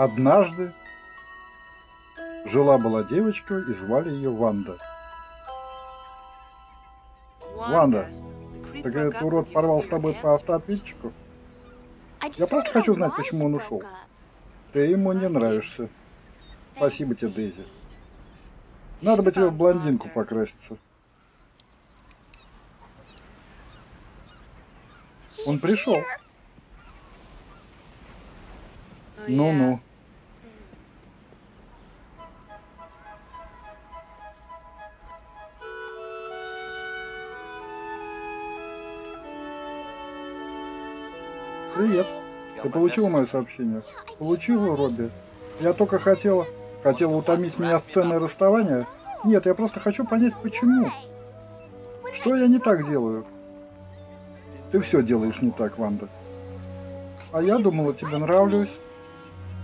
Однажды жила-была девочка и звали ее Ванда. Ванда, так этот урод порвал с тобой по автоответчику? Я просто хочу знать, почему он ушел. Ты ему не нравишься. Спасибо тебе, Дейзи. Надо бы тебе блондинку покраситься. Он пришел. Ну-ну. Ты получила мое сообщение? Получила, Робби. Я только хотела... Хотела утомить меня сценой расставания? Нет, я просто хочу понять, почему. Что я не так делаю? Ты все делаешь не так, Ванда. А я думала, тебе нравлюсь.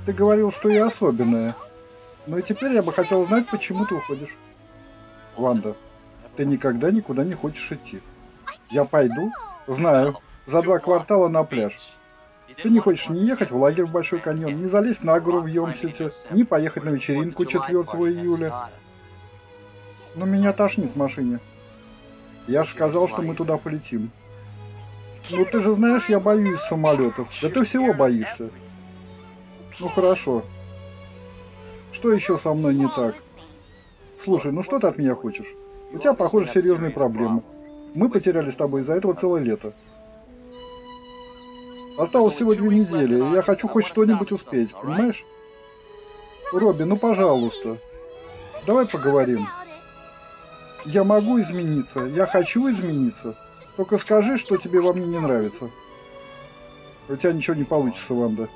Ты говорил, что я особенная. Ну и теперь я бы хотел знать, почему ты уходишь. Ванда, ты никогда никуда не хочешь идти. Я пойду? Знаю. За два квартала на пляж. Ты не хочешь ни ехать в лагерь в Большой каньон, ни залезть на гору в Йомсите, ни поехать на вечеринку 4 июля. Но меня тошнит в машине. Я же сказал, что мы туда полетим. Ну ты же знаешь, я боюсь самолетов. Да ты всего боишься. Ну хорошо. Что еще со мной не так? Слушай, ну что ты от меня хочешь? У тебя, похоже, серьезные проблемы. Мы потеряли с тобой из-за этого целое лето. Осталось всего две недели, я хочу хоть что-нибудь успеть, понимаешь? Робби, ну пожалуйста. Давай поговорим. Я могу измениться, я хочу измениться. Только скажи, что тебе во мне не нравится. У тебя ничего не получится, Ванда.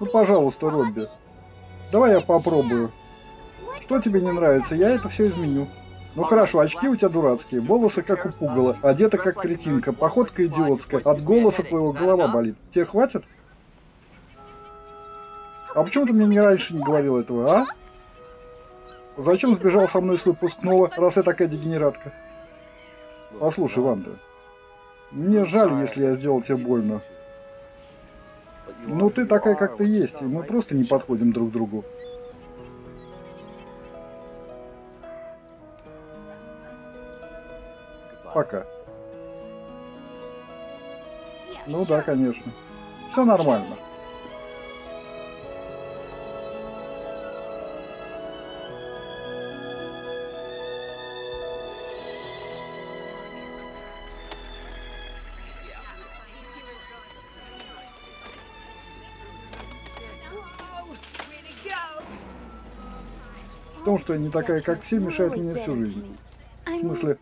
Ну, пожалуйста, Робби. Давай я попробую. Что тебе не нравится, я это все изменю. Ну хорошо, очки у тебя дурацкие, волосы как у пугала, одета как кретинка, походка идиотская, от голоса твоего голова болит. Тебе хватит? А почему ты мне не раньше не говорил этого, а? Зачем сбежал со мной с выпускного, раз я такая дегенератка? Послушай, Ванда, мне жаль, если я сделал тебе больно. Ну ты такая, как ты есть, и мы просто не подходим друг к другу. Пока. Ну да, конечно. Все нормально. В том, что я не такая, как все, мешает мне всю жизнь. В смысле,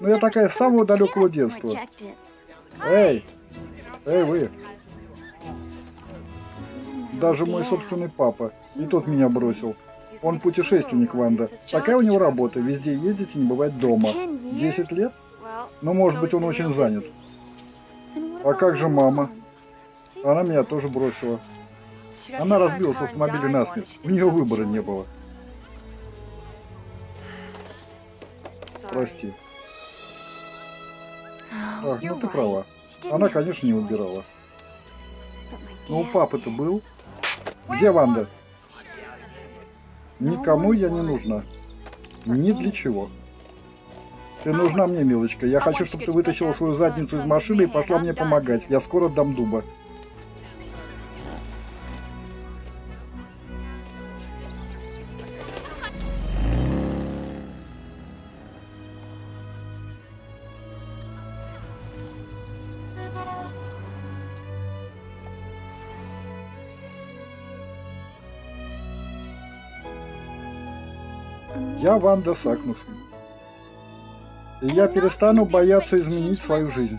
ну я такая с самого далекого детства. Эй! Эй, вы! Даже мой собственный папа. И тот меня бросил. Он путешественник, Ванда. Такая у него работа. Везде ездить и не бывать дома. Десять лет? Ну, может быть, он очень занят. А как же мама? Она меня тоже бросила. Она разбилась в автомобиле насмерть. У нее выбора не было. Прости. Ах, ну ты права. Она, конечно, не убирала. Но у папы-то был. Где Ванда? Никому я не нужна. Ни для чего. Ты нужна мне, милочка. Я хочу, чтобы ты вытащила свою задницу из машины и пошла мне помогать. Я скоро дам дуба. Я Ванда Сакнусон. И я перестану бояться изменить свою жизнь.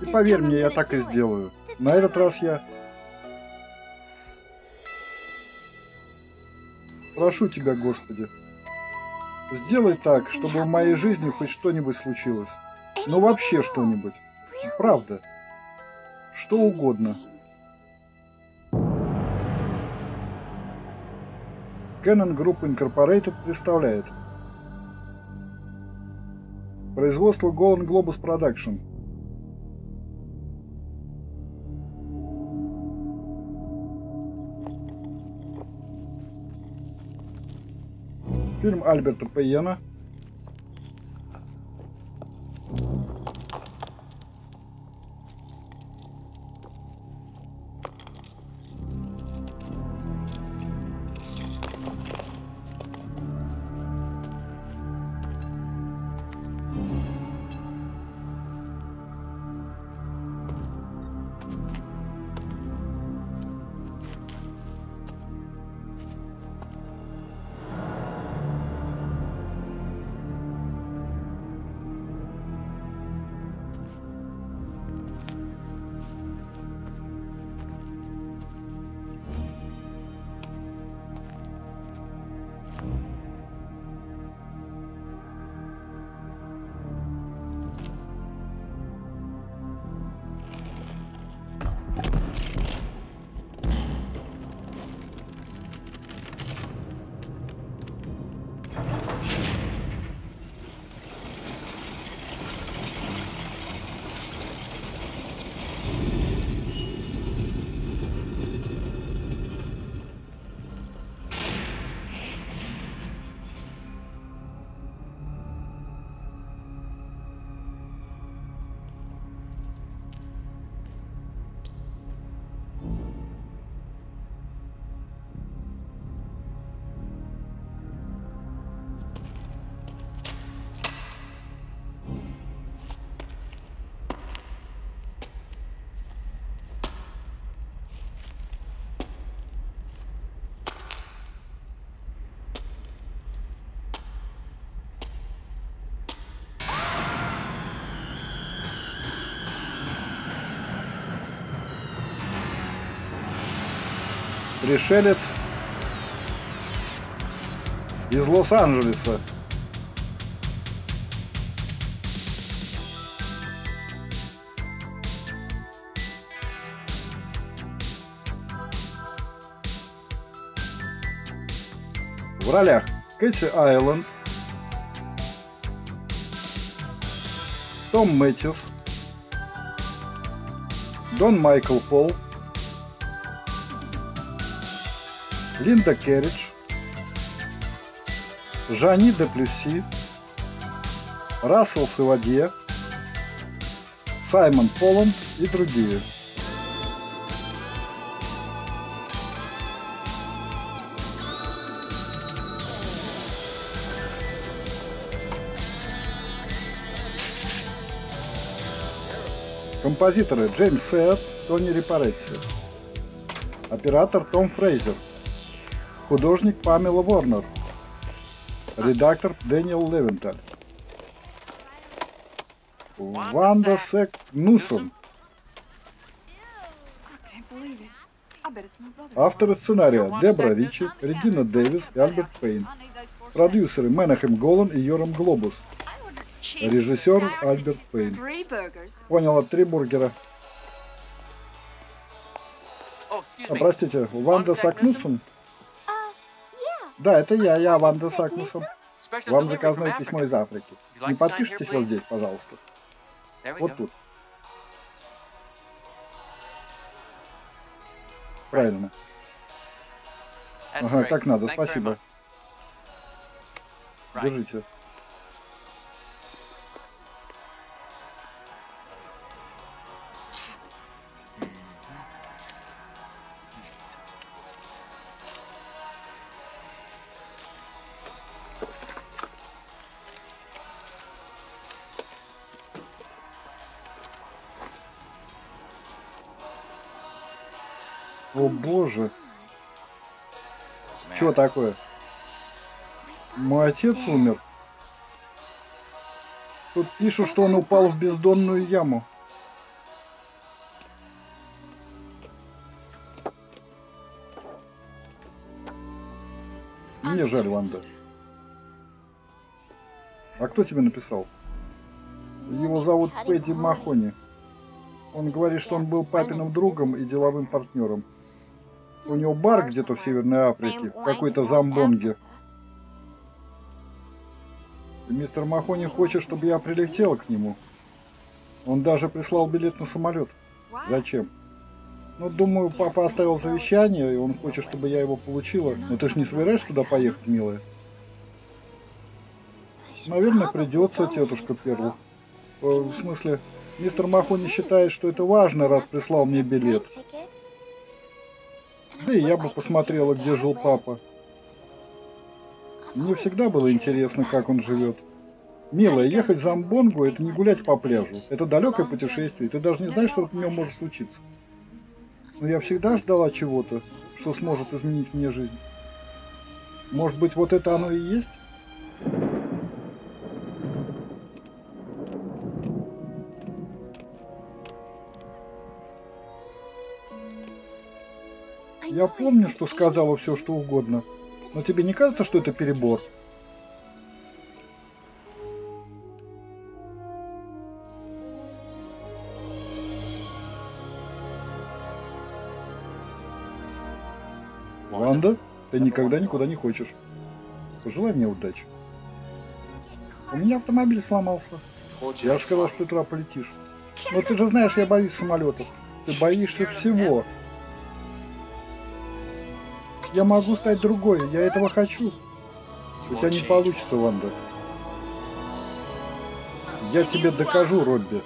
И поверь мне, я так и сделаю. На этот раз я... Прошу тебя, Господи, сделай так, чтобы в моей жизни хоть что-нибудь случилось. Ну вообще что-нибудь. Правда. Что угодно. Canon Group Incorporated представляет Производство Golden Globus Production Фильм Альберта Пейена Пришелец из Лос-Анджелеса. В ролях Кэсси Айленд, Том Мэтьюс, Дон Майкл Пол, Линда Керридж, Жани де Плюси, Рассел Севадье, Саймон Поланд и другие. Композиторы Джеймс Сэт, Тони Рипаретти. Оператор Том Фрейзер. Художник Памела Ворнер. Редактор Дэниел Левенталь. Ванда Сакнуссон. Авторы сценария Дебра Ричи, Регина Дэвис и Альберт Пейн. Продюсеры Менахем Голан и Йорам Глобус. Режиссер Альберт Пейн. Понял, три бургера. А, простите, Ванда Сакнусон? Да, это я, я Ванда Сакнусон. Вам заказное письмо из Африки. Не подпишитесь вот здесь, пожалуйста. Вот тут. Правильно. Ага, как надо, спасибо. Держите. Что такое? Мой отец умер. Тут пишут, что он упал в бездонную яму. Мне жаль, Ванда. А кто тебе написал? Его зовут Пэдди Махони. Он говорит, что он был папиным другом и деловым партнером. У него бар где-то в Северной Африке, какой-то замбонге. И мистер Махони хочет, чтобы я прилетел к нему. Он даже прислал билет на самолет. Зачем? Ну, думаю, папа оставил завещание, и он хочет, чтобы я его получила. Но ты ж не собираешься туда поехать, милая? Наверное, придется, тетушка Перл. Э, В смысле, мистер Махони считает, что это важно, раз прислал мне билет. Да и я бы посмотрела, где жил папа. Мне всегда было интересно, как он живет. Милая, ехать в Замбонгу – это не гулять по пляжу. Это далекое путешествие, ты даже не знаешь, что в нем может случиться. Но я всегда ждала чего-то, что сможет изменить мне жизнь. Может быть, вот это оно и есть? Я помню, что сказала все, что угодно. Но тебе не кажется, что это перебор? Ванда, ты никогда никуда не хочешь. Пожелай мне удачи. У меня автомобиль сломался. Я сказал, что ты туда полетишь. Но ты же знаешь, я боюсь самолетов. Ты боишься всего. Я могу стать другой, я этого хочу. У тебя не получится, Ванда. Я тебе докажу, Робби.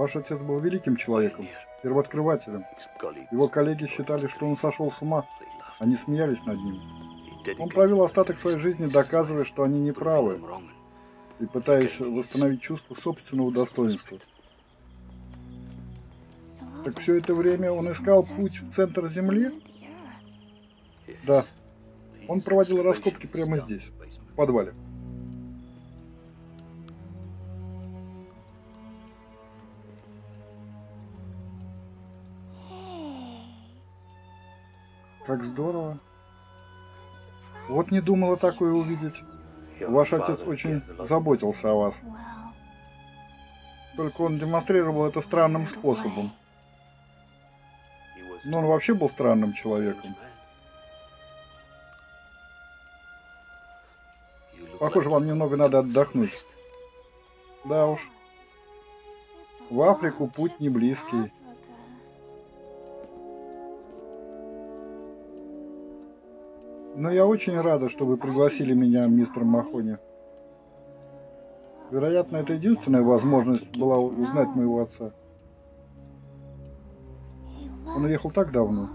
Ваш отец был великим человеком, первооткрывателем. Его коллеги считали, что он сошел с ума. Они смеялись над ним. Он провел остаток своей жизни, доказывая, что они не правы, и пытаясь восстановить чувство собственного достоинства. Так все это время он искал путь в центр Земли? Да. Он проводил раскопки прямо здесь, в подвале. Как здорово. Вот не думала такое увидеть. Ваш отец очень заботился о вас. Только он демонстрировал это странным способом. Но он вообще был странным человеком. Похоже, вам немного надо отдохнуть. Да уж. В Африку путь не близкий. Но я очень рада, что вы пригласили меня, мистер Махони. Вероятно, это единственная возможность была узнать моего отца. Он уехал так давно.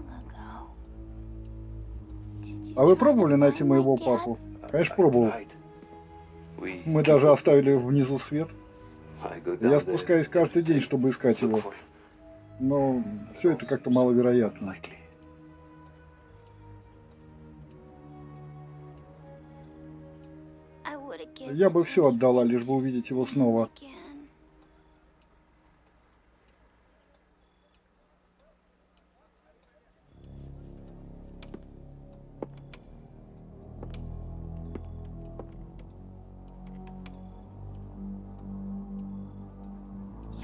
А вы пробовали найти моего папу? Конечно, пробовал. Мы даже оставили внизу свет. Я спускаюсь каждый день, чтобы искать его. Но все это как-то маловероятно. Я бы все отдала, лишь бы увидеть его снова.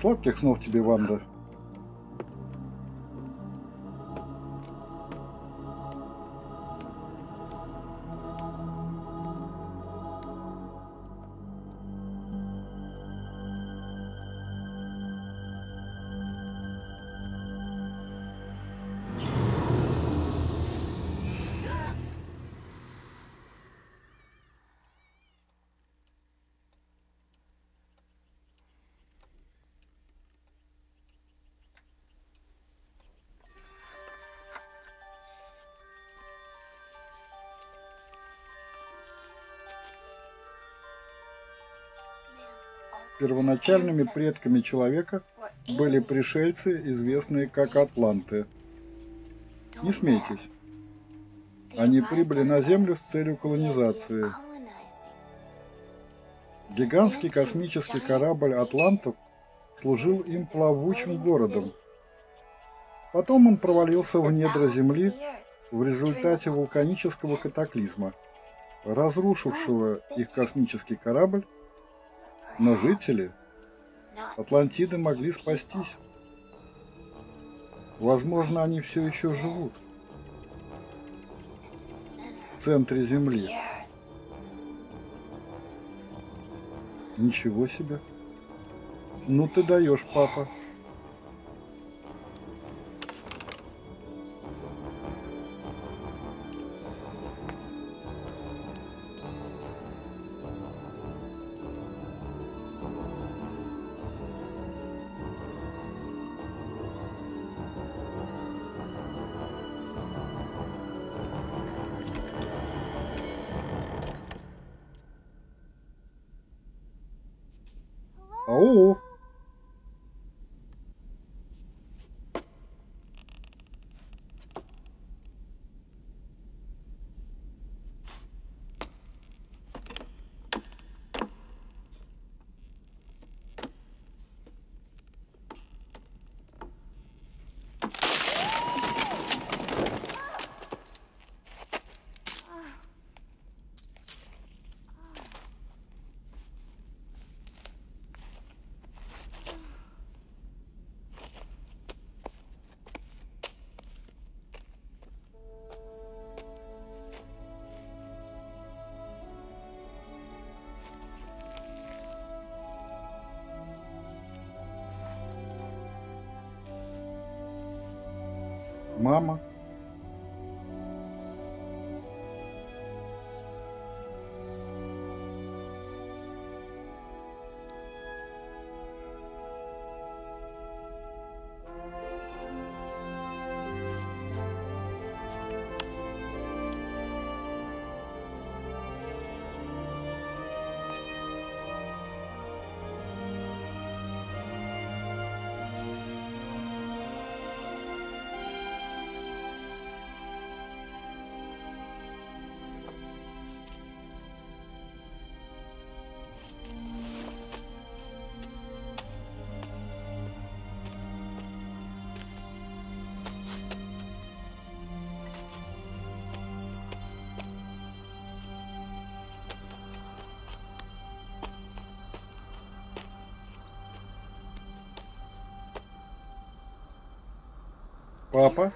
Сладких снов тебе, Ванда. Первоначальными предками человека были пришельцы, известные как атланты. Не смейтесь. Они прибыли на Землю с целью колонизации. Гигантский космический корабль атлантов служил им плавучим городом. Потом он провалился в недра Земли в результате вулканического катаклизма, разрушившего их космический корабль но жители Атлантиды могли спастись. Возможно, они все еще живут в центре Земли. Ничего себе. Ну ты даешь, папа. Oh. Мама. Папа.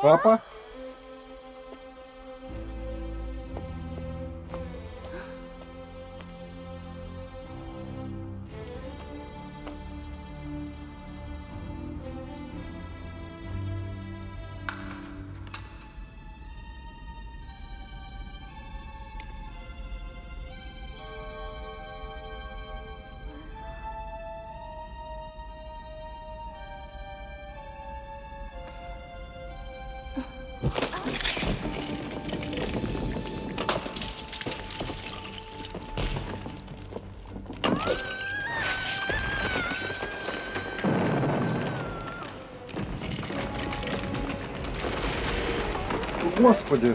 Папа. Господи.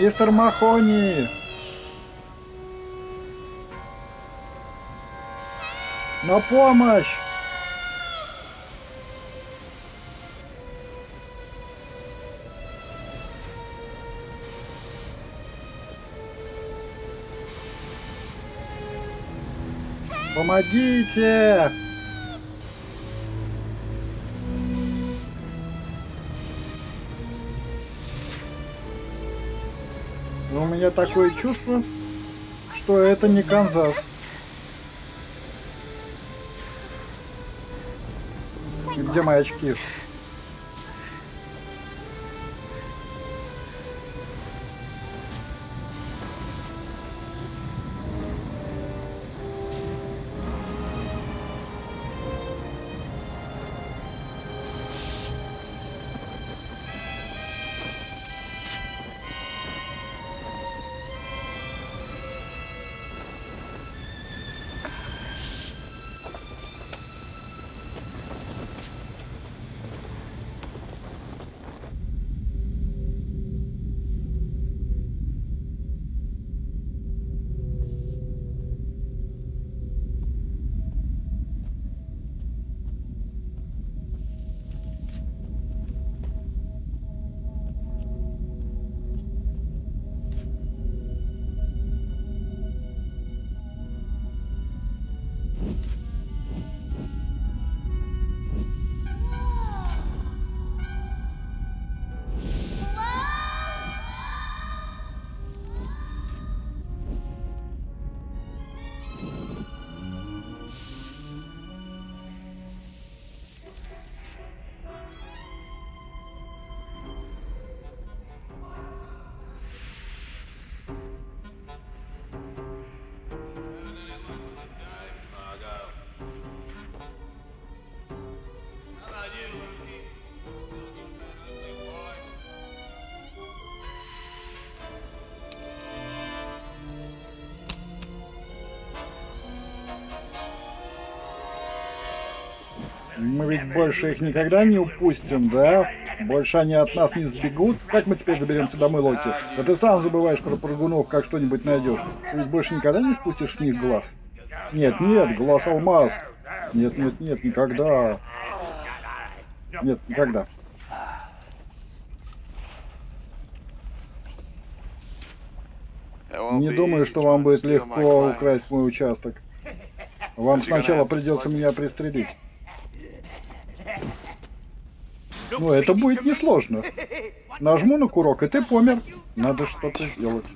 Мистер Махони! На помощь! Помогите! Такое чувство, что это не Канзас. Где мои очки? Мы ведь больше их никогда не упустим, да? Больше они от нас не сбегут. Как мы теперь доберемся домой, Локи? Да ты сам забываешь про прыгунов, как что-нибудь найдешь. Ты ведь больше никогда не спустишь с них глаз? Нет, нет, глаз алмаз. Нет, нет, нет, никогда. Нет, никогда. Не думаю, что вам будет легко украсть мой участок. Вам сначала придется меня пристрелить. Ну, это будет несложно. Нажму на курок, и ты помер. Надо что-то сделать.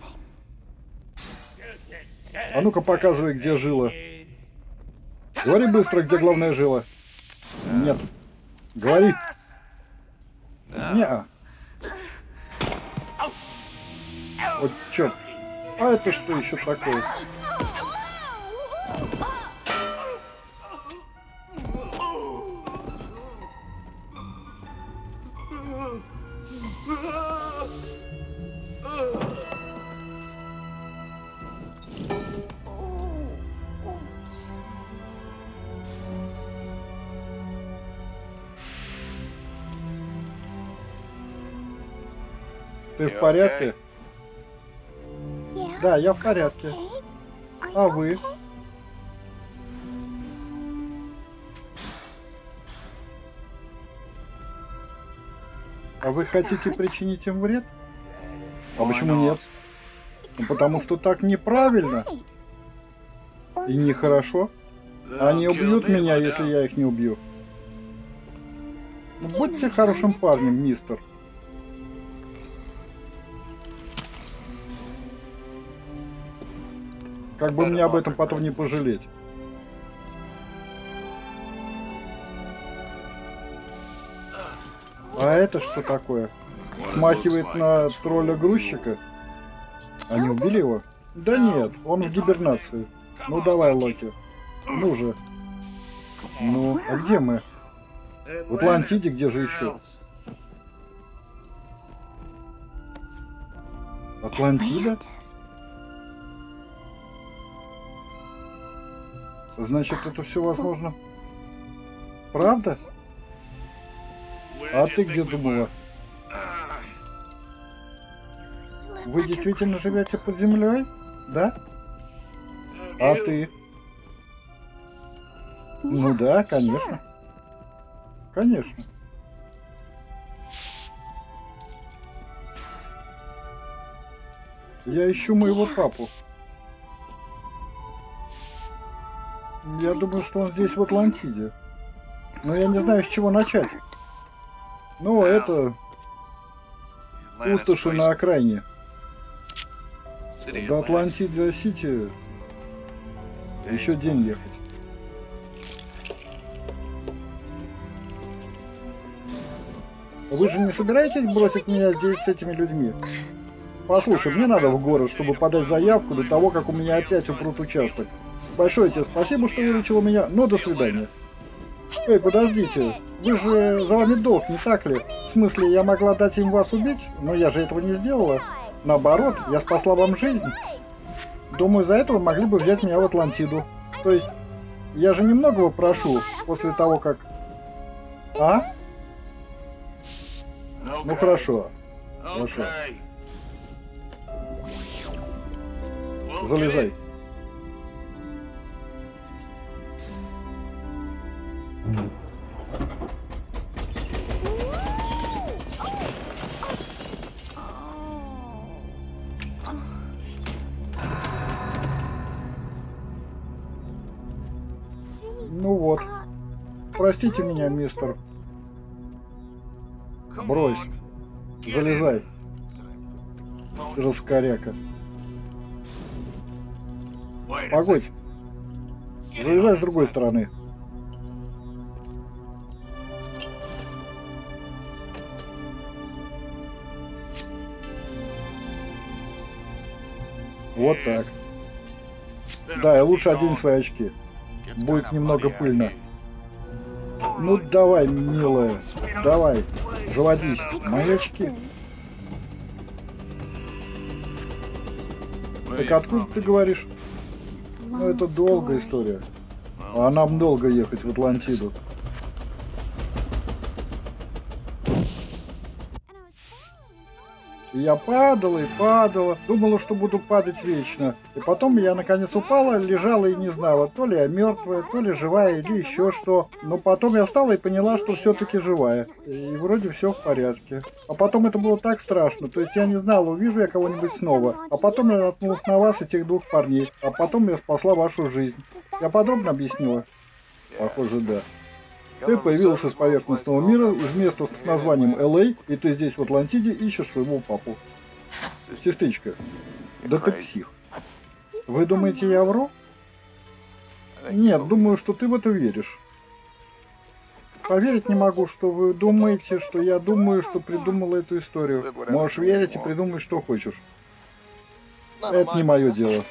А ну-ка показывай, где жила. Говори быстро, где главная жила. Нет. Говори. Не. -а. Вот черт. А это что еще такое? Ты в порядке? Да, я в порядке. А вы? А вы хотите причинить им вред? А почему нет? Ну, потому что так неправильно. И нехорошо. Они убьют меня, если я их не убью. Ну, будьте хорошим парнем, мистер. Как бы мне об этом потом не пожалеть. А это что такое? Смахивает на тролля-грузчика? Они убили его? Да нет, он в гибернации. Ну давай, Локи. Ну же. Ну, а где мы? В Атлантиде, где же еще? Атлантида? Значит, это все возможно. Правда? А ты где думала? Вы действительно живете под землей? Да? А ты? Ну да, конечно. Конечно. Я ищу моего папу. Я думаю, что он здесь, в Атлантиде. Но я не знаю, с чего начать. Ну, это пустоши на окраине. До Атлантида Сити еще день ехать. Вы же не собираетесь бросить меня здесь с этими людьми? Послушай, мне надо в город, чтобы подать заявку до того, как у меня опять упрут участок. Большое тебе спасибо, что выручила меня, но до свидания. Эй, подождите, вы же за вами долг, не так ли? В смысле, я могла дать им вас убить, но я же этого не сделала. Наоборот, я спасла вам жизнь. Думаю, за это вы могли бы взять меня в Атлантиду. То есть, я же немногого прошу после того, как... А? Ну хорошо. Хорошо. Залезай. Ну вот. Простите меня, мистер. Брось. Залезай. Раскоряка. Погодь. Залезай с другой стороны. Вот так. Да, и лучше одень свои очки. Будет немного пыльно. Ну давай, милая, давай, заводись. Мои очки. Так откуда ты говоришь? Ну это долгая история. А нам долго ехать в Атлантиду. И я падала и падала, думала, что буду падать вечно. И потом я наконец упала, лежала и не знала, то ли я мертвая, то ли живая или еще что. Но потом я встала и поняла, что все-таки живая. И вроде все в порядке. А потом это было так страшно, то есть я не знала, увижу я кого-нибудь снова. А потом я наткнулась на вас и тех двух парней. А потом я спасла вашу жизнь. Я подробно объяснила? Похоже, да. Ты появился с поверхностного мира, из места с названием Л.А., и ты здесь, в Атлантиде, ищешь своего папу. Сестричка, да ты псих. Вы думаете, я вру? Нет, думаю, что ты в это веришь. Поверить не могу, что вы думаете, что я думаю, что придумала эту историю. Можешь верить и придумать, что хочешь. Это не мое дело.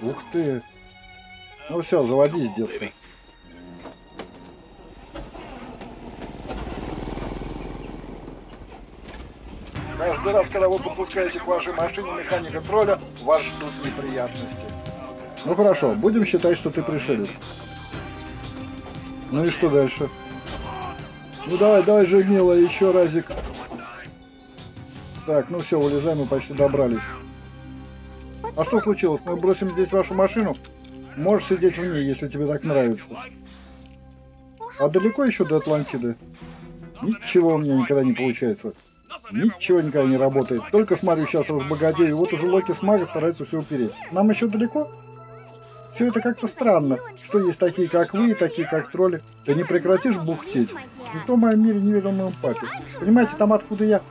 Ух ты! Ну все, заводись, детка. Каждый раз, когда вы подпускаете к вашей машине механика тролля, вас ждут неприятности. Ну хорошо, будем считать, что ты пришелец. Ну и что дальше? Ну давай, давай же, милая, еще разик. Так, ну все, вылезаем, мы почти добрались. А что случилось? Мы бросим здесь вашу машину? Можешь сидеть в ней, если тебе так нравится. А далеко еще до Атлантиды? Ничего у меня никогда не получается. Ничего никогда не работает. Только смотрю, сейчас разбогатею. Вот уже Локи с Мага стараются все упереть. Нам еще далеко? Все это как-то странно, что есть такие, как вы, и такие, как тролли. Ты не прекратишь бухтеть? Никто в моем мире не видел моему папе. Понимаете, там откуда я...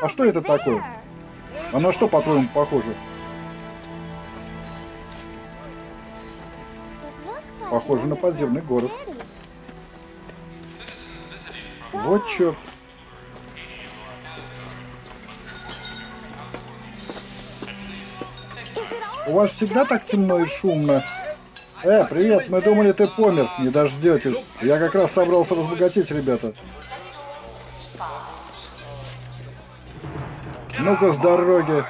А что это такое? А на что, по-твоему, похоже? Похоже на подземный город. Вот черт. У вас всегда так темно и шумно? Э, привет, мы думали, ты помер. Не дождетесь. Я как раз собрался разбогатеть, ребята. Ну-ка, с дороги.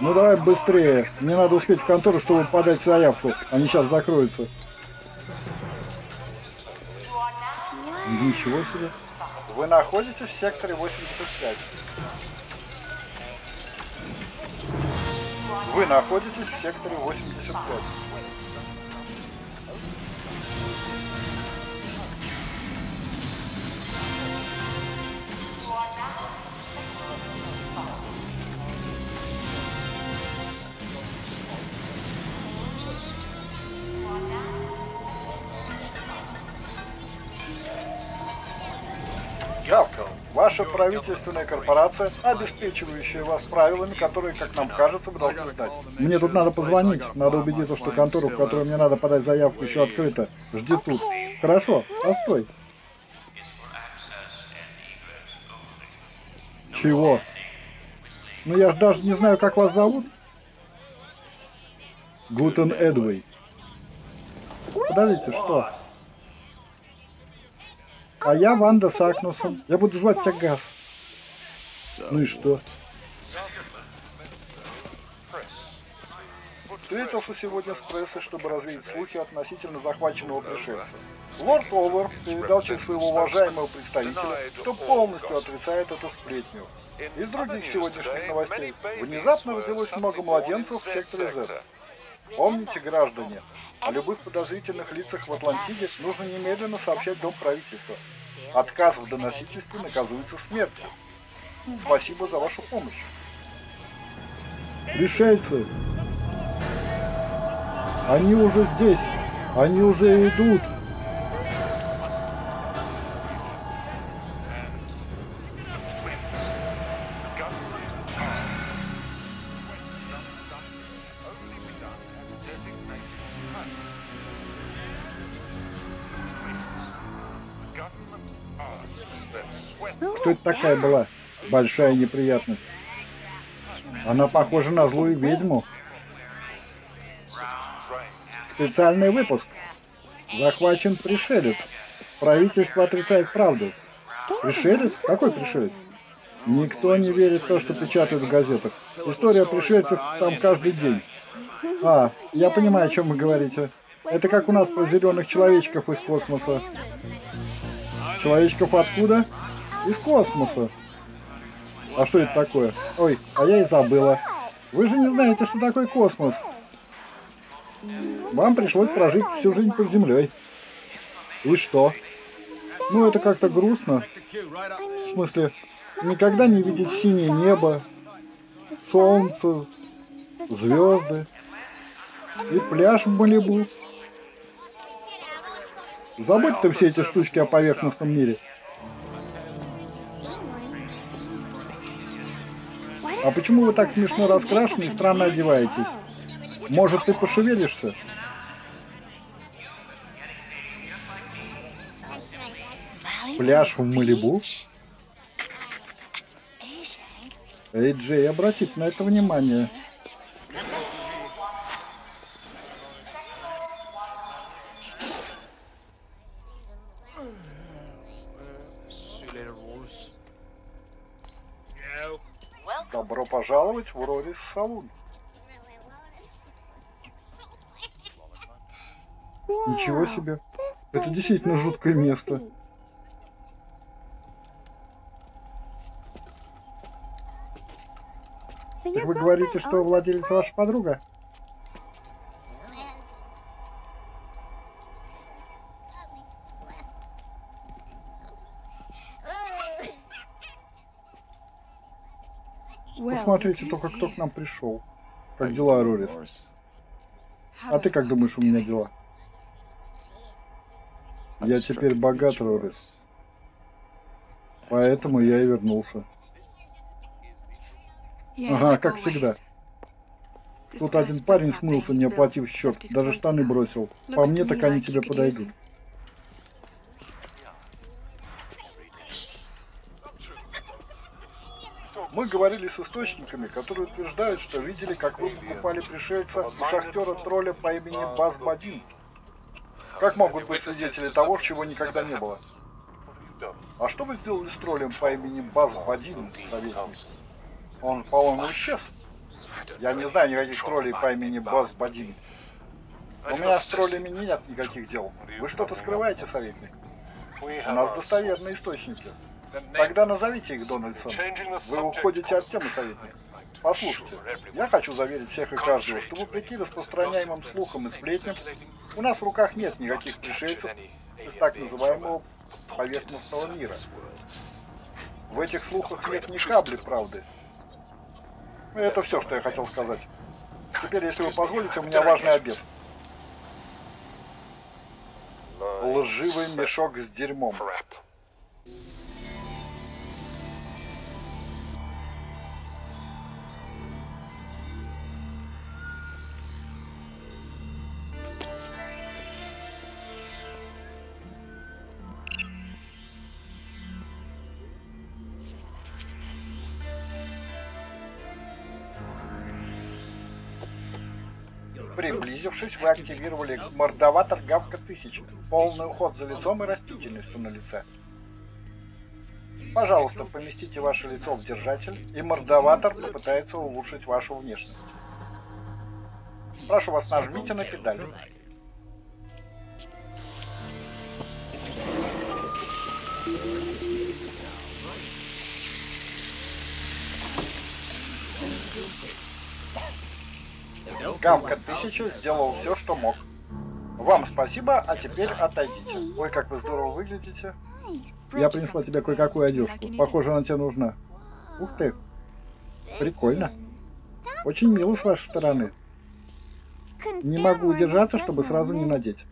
Ну давай быстрее. Мне надо успеть в контору, чтобы подать заявку. Они сейчас закроются. Ничего себе. Вы находитесь в секторе 85. Вы находитесь в секторе 85. Явка. Ваша правительственная корпорация, обеспечивающая вас правилами, которые, как нам кажется, вы должны знать. Мне тут надо позвонить. Надо убедиться, что контора, в которую мне надо подать заявку, еще открыта. Жди тут. Хорошо, постой. Чего? Ну я ж даже не знаю, как вас зовут. Гутен Эдвей. Подождите, что? А я Ванда Сакнусом. Я буду звать тебя Газ. Ну и что? Встретился сегодня с прессой, чтобы развеять слухи относительно захваченного пришельца. Лорд Олвер передал через своего уважаемого представителя, что полностью отрицает эту сплетню. Из других сегодняшних новостей. Внезапно родилось много младенцев в секторе Z. Помните, граждане, о любых подозрительных лицах в Атлантиде нужно немедленно сообщать Дом правительства. Отказ в доносительстве наказуется смертью. Спасибо за вашу помощь. Решается. Они уже здесь. Они уже идут. Кто это такая была? Большая неприятность. Она похожа на злую ведьму. Специальный выпуск. Захвачен пришелец. Правительство отрицает правду. Пришелец? Какой пришелец? Никто не верит в то, что печатают в газетах. История о пришельцах там каждый день. А, я понимаю, о чем вы говорите. Это как у нас про зеленых человечков из космоса. Человечков откуда? Из космоса. А что это такое? Ой, а я и забыла. Вы же не знаете, что такое космос. Вам пришлось прожить всю жизнь под землей. И что? Ну, это как-то грустно. В смысле, никогда не видеть синее небо, солнце, звезды и пляж в Малибу. Забудь ты все эти штучки о поверхностном мире. А почему вы так смешно раскрашены и странно одеваетесь? Может, ты пошевелишься? Пляж в Малибу? Эй, Джей, обратите на это внимание. Добро пожаловать в Рорис Салун. Ничего себе. Это действительно жуткое место. Так вы говорите, что владелец ваша подруга? Посмотрите только, кто к нам пришел. Как дела, Рорис? А ты как думаешь, у меня дела? Я теперь богат, Рорис. Поэтому я и вернулся. Ага, как всегда. Тут один парень смылся, не оплатив счет. Даже штаны бросил. По мне, так они тебе подойдут. Мы говорили с источниками, которые утверждают, что видели, как вы покупали пришельца у шахтера-тролля по имени Баз Бадин. Как могут быть свидетели того, чего никогда не было? А что вы сделали с троллем по имени Баз Бадин, советник? Он, по-моему, исчез. Я не знаю никаких троллей по имени Баз Бадин. У меня с троллями нет никаких дел. Вы что-то скрываете, советник? У нас достоверные источники. Тогда назовите их, Дональдсон. Вы уходите от темы, советник. Послушайте, я хочу заверить всех и каждого, что вопреки распространяемым слухам и сплетням, у нас в руках нет никаких пришельцев из так называемого поверхностного мира. В этих слухах нет ни капли правды. Это все, что я хотел сказать. Теперь, если вы позволите, у меня важный обед. Лживый мешок с дерьмом. Приблизившись, вы активировали мордоватор Гавка 1000. Полный уход за лицом и растительностью на лице. Пожалуйста, поместите ваше лицо в держатель, и мордоватор попытается улучшить вашу внешность. Прошу вас, нажмите на педаль. Гавка 1000 сделал все, что мог. Вам спасибо, а теперь отойдите. Ой, как вы здорово выглядите. Я принесла тебе кое-какую одежку. Похоже, она тебе нужна. Ух ты. Прикольно. Очень мило с вашей стороны. Не могу удержаться, чтобы сразу не надеть.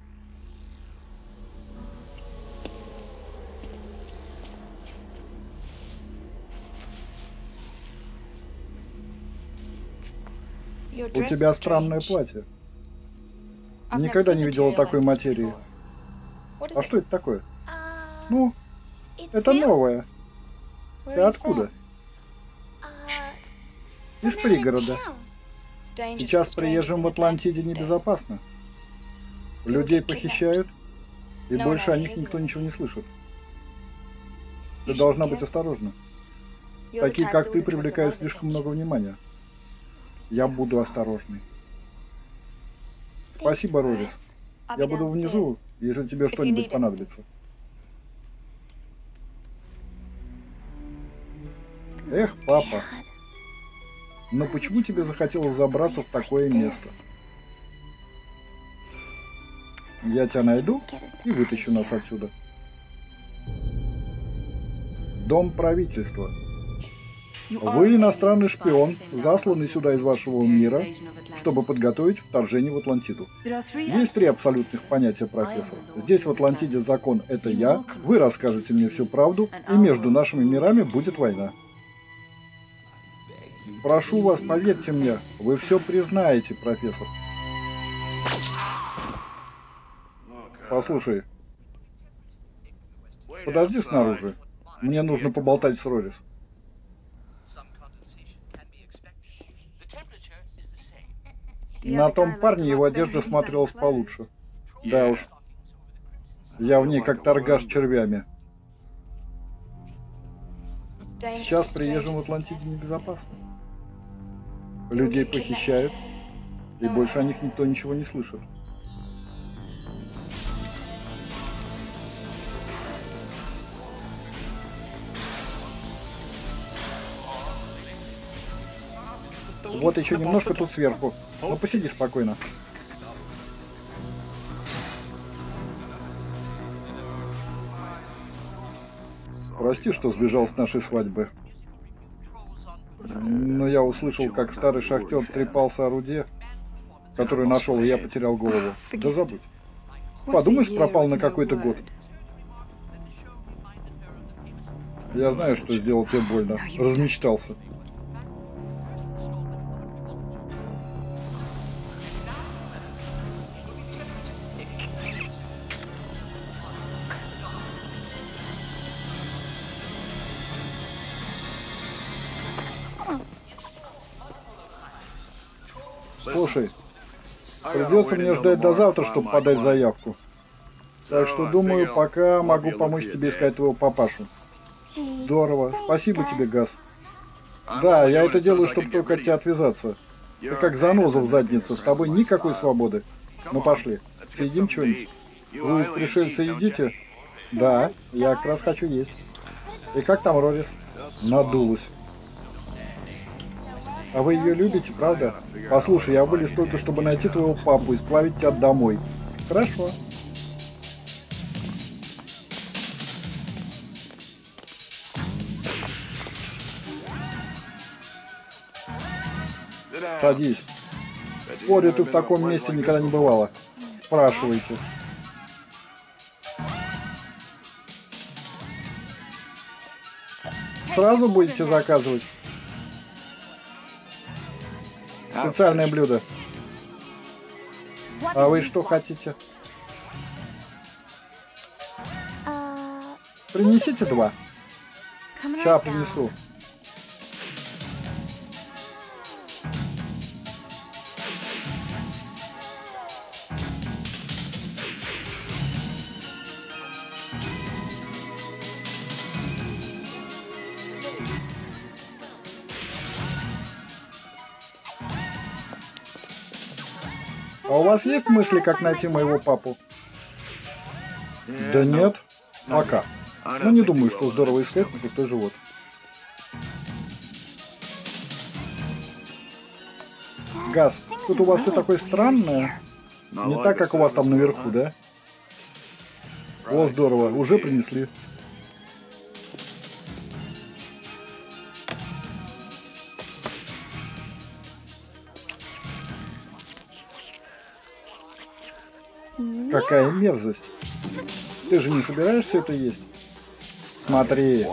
У тебя странное платье. Никогда не видела такой материи. А что это такое? Ну, это новое. Ты откуда? Из пригорода. Сейчас приезжим в Атлантиде небезопасно. Людей похищают, и больше о них никто ничего не слышит. Ты должна быть осторожна. Такие, как ты, привлекают слишком много внимания. Я буду осторожный. Спасибо, Рорис. Я буду внизу, если тебе что-нибудь понадобится. Эх, папа. Но почему тебе захотелось забраться в такое место? Я тебя найду и вытащу нас отсюда. Дом правительства. Вы иностранный шпион, засланный сюда из вашего мира, чтобы подготовить вторжение в Атлантиду. Есть три абсолютных понятия, профессор. Здесь в Атлантиде закон — это я, вы расскажете мне всю правду, и между нашими мирами будет война. Прошу вас, поверьте мне, вы все признаете, профессор. Послушай, подожди снаружи. Мне нужно поболтать с Рорис. На том парне его одежда смотрелась получше. Да уж. Я в ней как торгаш червями. Сейчас приезжим в Атлантиде небезопасно. Людей похищают, и больше о них никто ничего не слышит. Вот еще немножко тут сверху. Ну посиди спокойно. Прости, что сбежал с нашей свадьбы. Но я услышал, как старый шахтер трепался о руде, которую нашел, и я потерял голову. Да забудь. Подумаешь, пропал на какой-то год. Я знаю, что сделал тебе больно. Размечтался. Слушай, придется мне ждать до завтра, чтобы подать заявку. Так что думаю, пока могу помочь тебе искать твоего папашу. Здорово. Спасибо тебе, Газ. Да, я это делаю, чтобы только от тебя отвязаться. Ты как заноза в заднице, с тобой никакой свободы. Ну пошли, съедим что-нибудь. Вы пришельцы едите? Да, я как раз хочу есть. И как там Рорис? Надулась. А вы ее любите, правда? Послушай, я вылез только, чтобы найти твоего папу и сплавить тебя домой. Хорошо. Садись. Спорю, ты в таком месте никогда не бывала. Спрашивайте. Сразу будете заказывать? Специальное блюдо. А вы что хотите? Принесите два. Сейчас принесу. А у вас есть мысли, как найти моего папу? Да нет. Пока. Ну не думаю, что здорово искать на пустой живот. Газ, тут у вас все такое странное. Не так, как у вас там наверху, да? О, здорово, уже принесли. Какая мерзость. Ты же не собираешься это есть? Смотри.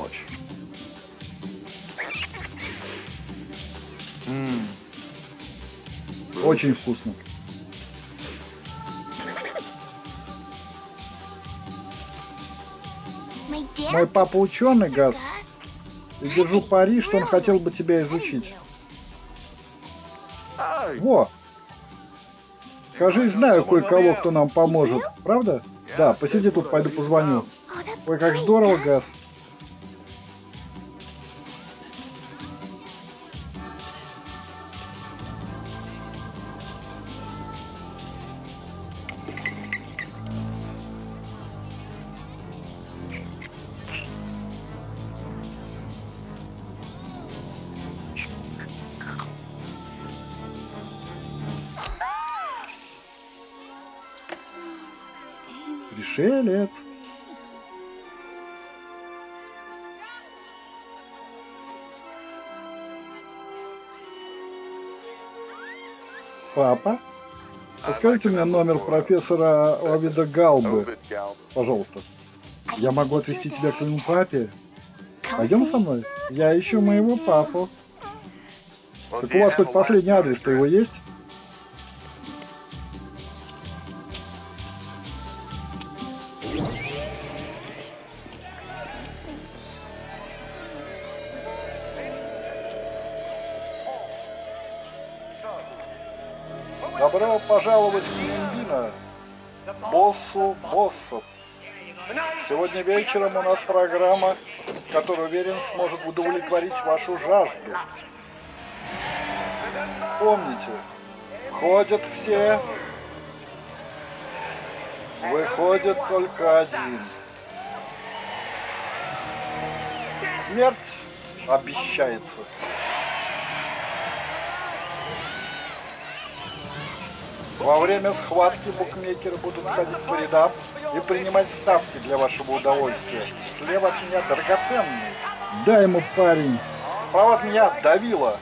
Очень вкусно. Мой папа ученый, Газ. И держу пари, что он хотел бы тебя изучить. Во! Кажись, знаю кое-кого, кто нам поможет. Правда? Да, посиди тут, пойду позвоню. Ой, как здорово, Газ. Папа? Подскажите мне номер профессора Лавида Галбы, пожалуйста. Я могу отвезти тебя к твоему папе. Пойдем со мной? Я ищу моего папу. Так у вас хоть последний адрес-то его есть? Сегодня вечером у нас программа, которая, уверен, сможет удовлетворить вашу жажду. Помните, ходят все, выходит только один. Смерть обещается. Во время схватки букмекеры будут ходить по рядам и принимать ставки для вашего удовольствия. Слева от меня драгоценный. Дай ему парень. Справа от меня давила.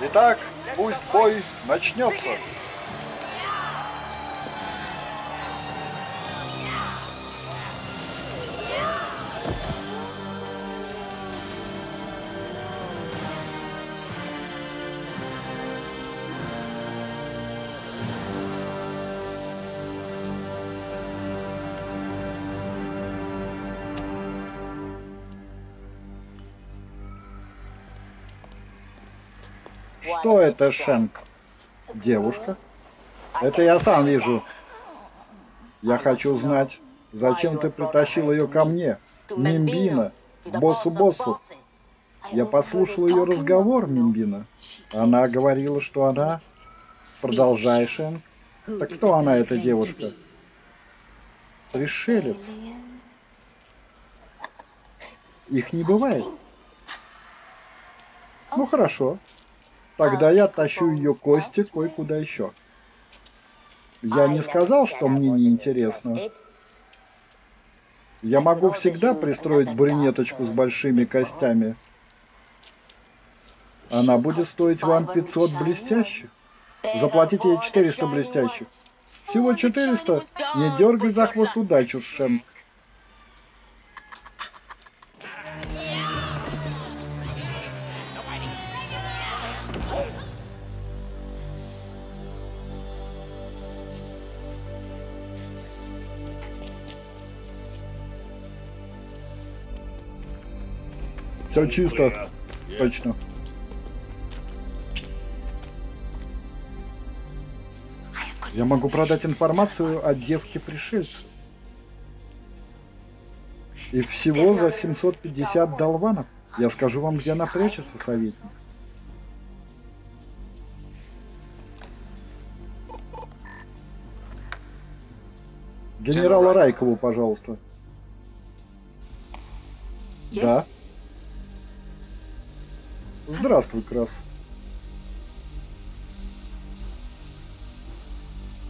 Итак, пусть бой начнется. Что это, Шенк? Девушка? Это я сам вижу. Я хочу знать, зачем ты притащил ее ко мне, Мимбина, боссу-боссу. Я послушал ее разговор, Мимбина. Она говорила, что она... Продолжай, Шенк. Так кто она, эта девушка? Пришелец. Их не бывает. Ну хорошо. Тогда я тащу ее кости кое-куда еще. Я не сказал, что мне не интересно. Я могу всегда пристроить брюнеточку с большими костями. Она будет стоить вам 500 блестящих. Заплатите ей 400 блестящих. Всего 400. Не дергай за хвост удачу, Шем. Все чисто. Точно. Я могу продать информацию о девке-пришельце. И всего за 750 долванов. Я скажу вам, где она прячется, советник. Генерала Райкову, пожалуйста. Да. Здравствуй, Крас.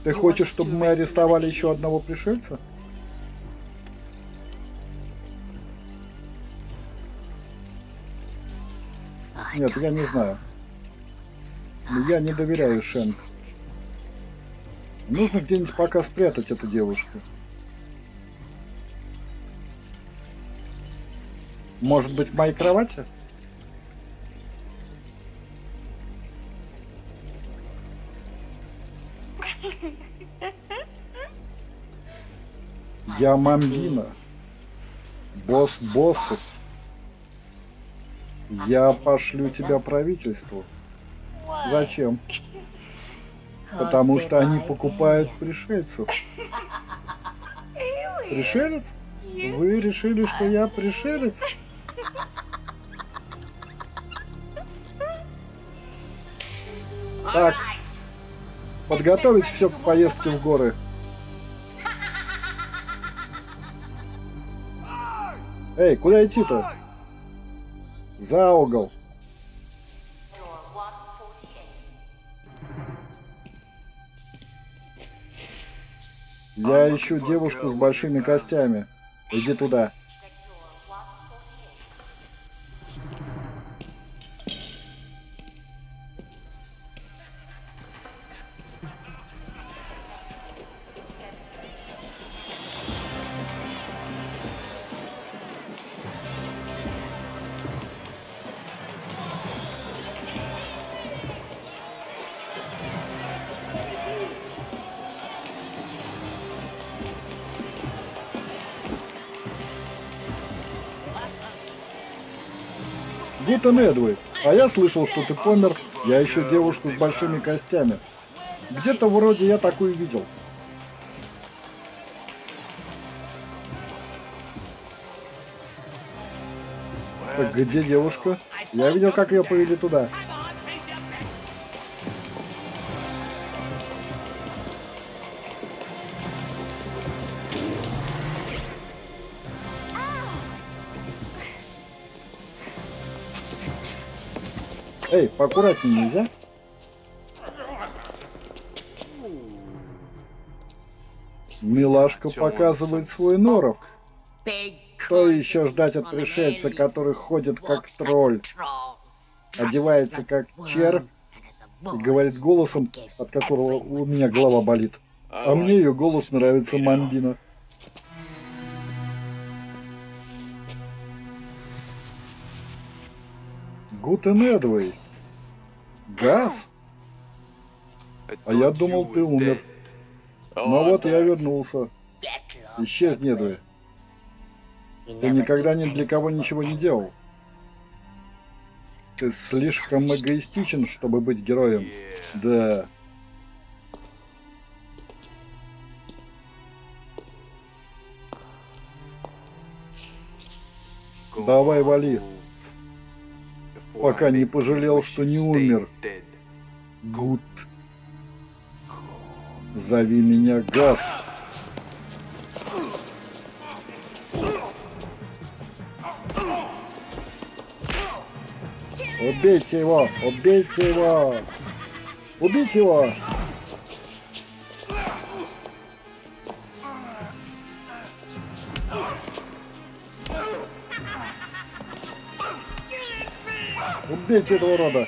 Ты хочешь, чтобы мы арестовали еще одного пришельца? Нет, я не знаю. Я не доверяю Шенк. Нужно где-нибудь пока спрятать эту девушку. Может быть, в моей кровати? Я Мамбина. Босс боссов. Я пошлю тебя правительству. Зачем? Потому что они покупают пришельцев. Пришелец? Вы решили, что я пришелец? Так, подготовить все к поездке в горы. Эй, куда идти-то? За угол. Я ищу девушку с большими костями. Иди туда. Гутен Эдвей, а я слышал, что ты помер. Я ищу девушку с большими костями. Где-то вроде я такую видел. Так где девушка? Я видел, как ее повели туда. Эй, поаккуратнее нельзя? Милашка показывает свой норов. Что еще ждать от пришельца, который ходит как тролль, одевается как червь и говорит голосом, от которого у меня голова болит. А мне ее голос нравится, Мамбина. Гутен Эдвей. Газ? А я думал, ты умер. Но вот я вернулся. Исчезни, Эдвей. Ты никогда ни для кого ничего не делал. Ты слишком эгоистичен, чтобы быть героем. Да. Давай вали пока не пожалел, что не умер. Гуд. Зови меня Газ. Убейте его! Убейте его! Убейте его! Убейте этого рода!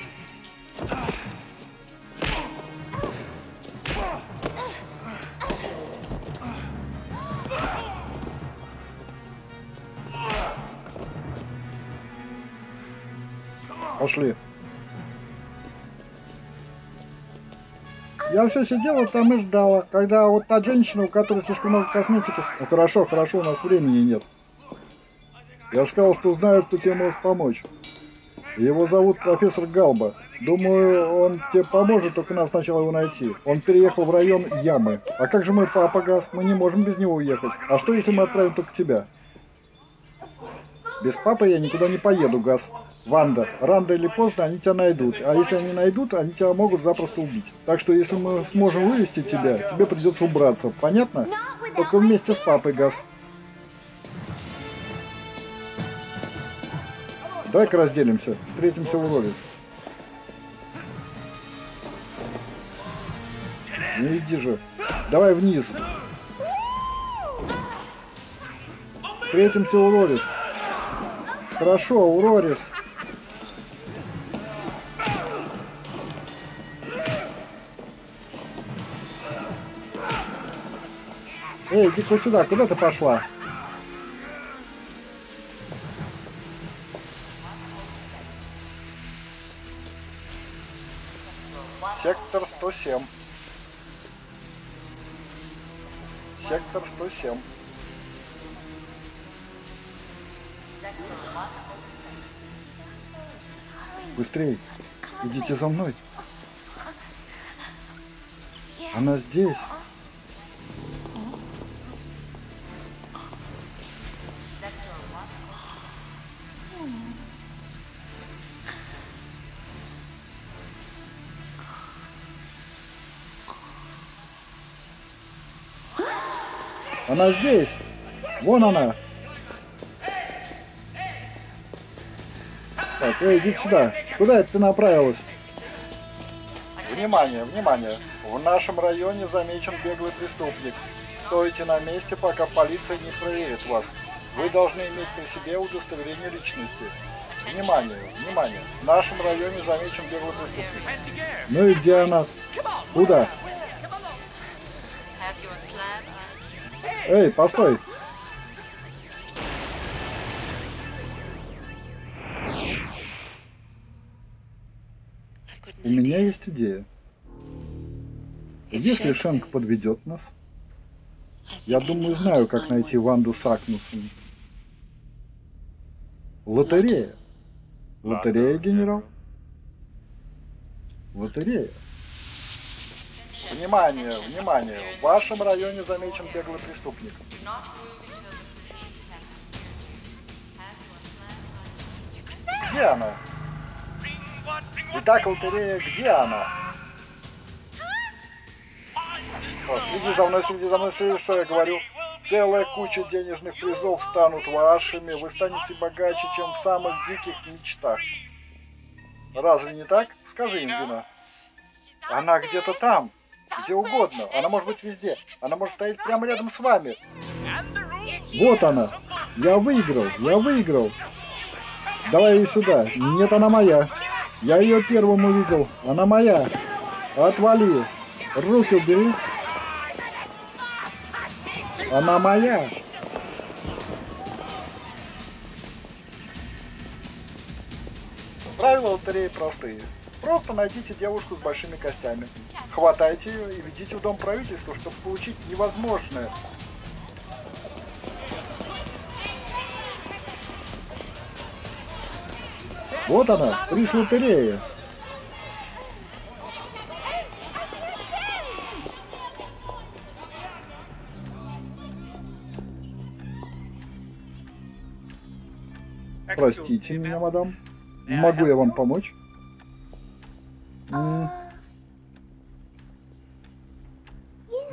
Пошли. Я все сидела там и ждала, когда вот та женщина, у которой слишком много косметики... Ну хорошо, хорошо, у нас времени нет. Я сказал, что знаю, кто тебе может помочь. Его зовут профессор Галба. Думаю, он тебе поможет, только надо сначала его найти. Он переехал в район Ямы. А как же мой папа Газ? Мы не можем без него уехать. А что, если мы отправим только тебя? Без папы я никуда не поеду, Газ. Ванда, рано или поздно они тебя найдут. А если они найдут, они тебя могут запросто убить. Так что если мы сможем вывести тебя, тебе придется убраться. Понятно? Только вместе с папой, Газ. Давай-ка разделимся. Встретимся в Роллис. Ну иди же. Давай вниз. Встретимся у Рорис. Хорошо, у Рорис. Эй, иди-ка сюда, куда ты пошла? 107. Сектор 107. Быстрей! Идите за мной! Она здесь! Она здесь. Вон она. Так, эй, иди сюда. Куда это ты направилась? Внимание, внимание. В нашем районе замечен беглый преступник. Стойте на месте, пока полиция не проверит вас. Вы должны иметь при себе удостоверение личности. Внимание, внимание. В нашем районе замечен беглый преступник. Ну и где она? Куда? Эй, постой! У меня есть идея. Если Шенк подведет нас, я думаю, знаю, как найти Ванду с Акнусом. Лотерея. Лотерея, генерал? Лотерея. Внимание, внимание! В вашем районе замечен беглый преступник. Где она? Итак, лотерея, где она? О, следи за мной, следи за мной, следи, что я говорю. Целая куча денежных призов станут вашими. Вы станете богаче, чем в самых диких мечтах. Разве не так? Скажи им, Вина. Она где-то там. Где угодно. Она может быть везде. Она может стоять прямо рядом с вами. Вот она. Я выиграл. Я выиграл. Давай ее сюда. Нет, она моя. Я ее первым увидел. Она моя. Отвали. Руки убери. Она моя. Правила лотереи простые. Просто найдите девушку с большими костями. Хватайте ее и ведите в дом правительства, чтобы получить невозможное. Вот она, приз лотереи. Простите меня, мадам. Могу я вам помочь?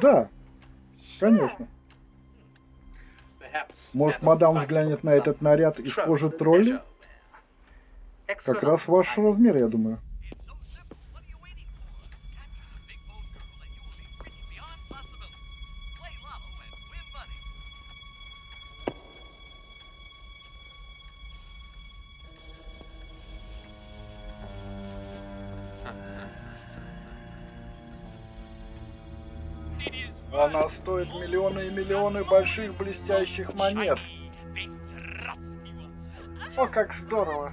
Да, конечно. Может, мадам взглянет на этот наряд из кожи тролля? Как раз ваш размер, я думаю. Она стоит миллионы и миллионы больших блестящих монет. О, как здорово!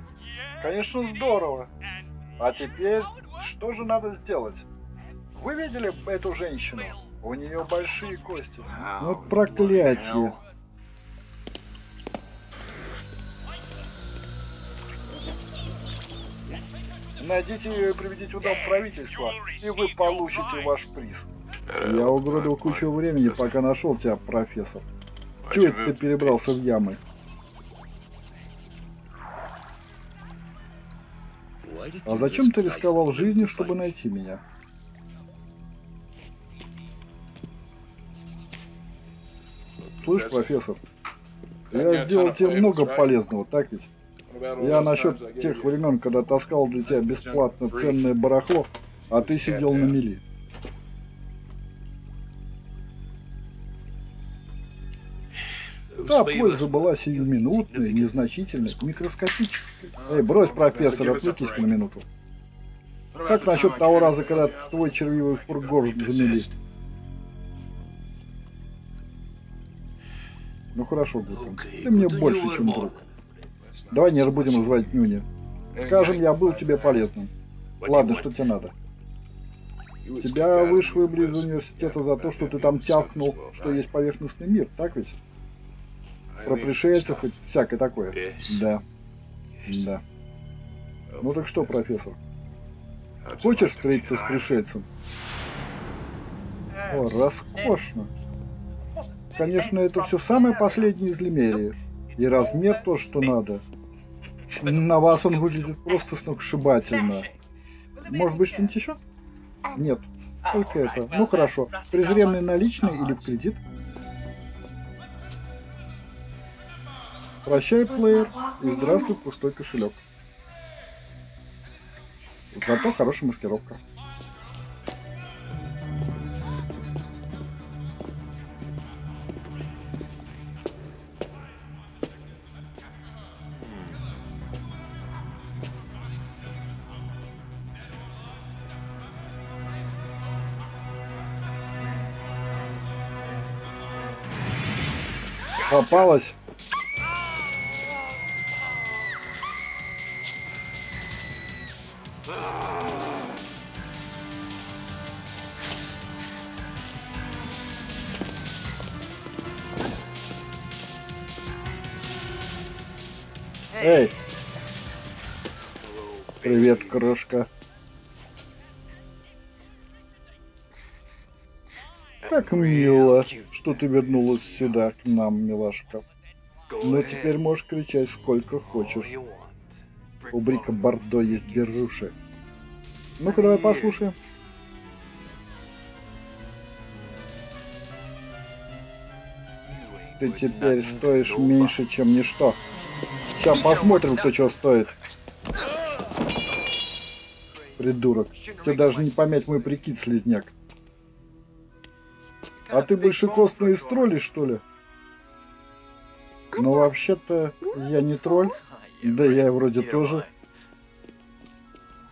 Конечно, здорово! А теперь, что же надо сделать? Вы видели эту женщину? У нее большие кости. Ну, проклятие! Найдите ее и приведите в дом правительства, и вы получите ваш приз. Я угробил кучу времени, пока нашел тебя, профессор. Чего это ты перебрался в ямы? А зачем ты рисковал жизнью, чтобы найти меня? Слышь, профессор, я сделал тебе много полезного, так ведь? Я насчет тех времен, когда таскал для тебя бесплатно ценное барахло, а ты сидел на мели. Да, польза была сиюминутной, незначительной, микроскопической. Эй, брось, профессор, отвлекись на минуту. Как насчет того раза, когда твой червивый фургор замели? Ну хорошо, Гутен. Ты мне больше, чем друг. Давай не будем называть Нюни. Скажем, я был тебе полезным. Ладно, что тебе надо? Тебя вышвыбли из университета за то, что ты там тявкнул, что есть поверхностный мир, так ведь? Про пришельцев и всякое такое. Да. Да. Ну так что, профессор? Хочешь встретиться с пришельцем? О, роскошно. Конечно, это все самое последнее из Лимерии. И размер то, что надо. На вас он выглядит просто сногсшибательно. Может быть, что-нибудь еще? Нет, только это. Ну хорошо. Презренный наличный или в кредит? Прощай, плеер, и здравствуй, пустой кошелек. Зато хорошая маскировка. Попалась. Как мило, что ты вернулась сюда, к нам, милашка. Но теперь можешь кричать сколько хочешь. У Брика Бордо есть беруши. Ну-ка, давай послушаем. Ты теперь стоишь меньше, чем ничто. Сейчас посмотрим, кто что стоит. Придурок. Тебе даже не помять мой прикид, слизняк. А ты больше костный из троллей, что ли? Ну, вообще-то, я не тролль. Да я вроде тоже.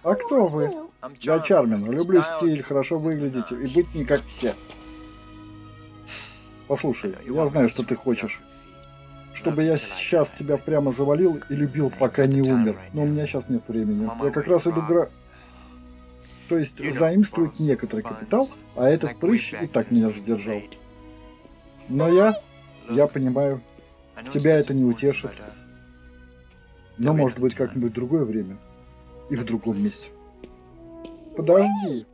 А кто вы? Я Чармин. Люблю стиль, хорошо выглядеть и быть не как все. Послушай, я знаю, что ты хочешь чтобы я сейчас тебя прямо завалил и любил, пока не умер. Но у меня сейчас нет времени. Я как раз иду гра... То есть заимствовать некоторый капитал, а этот прыщ и так меня задержал. Но я... Я понимаю, тебя это не утешит. Но может быть как-нибудь другое время. И в другом месте. Подожди.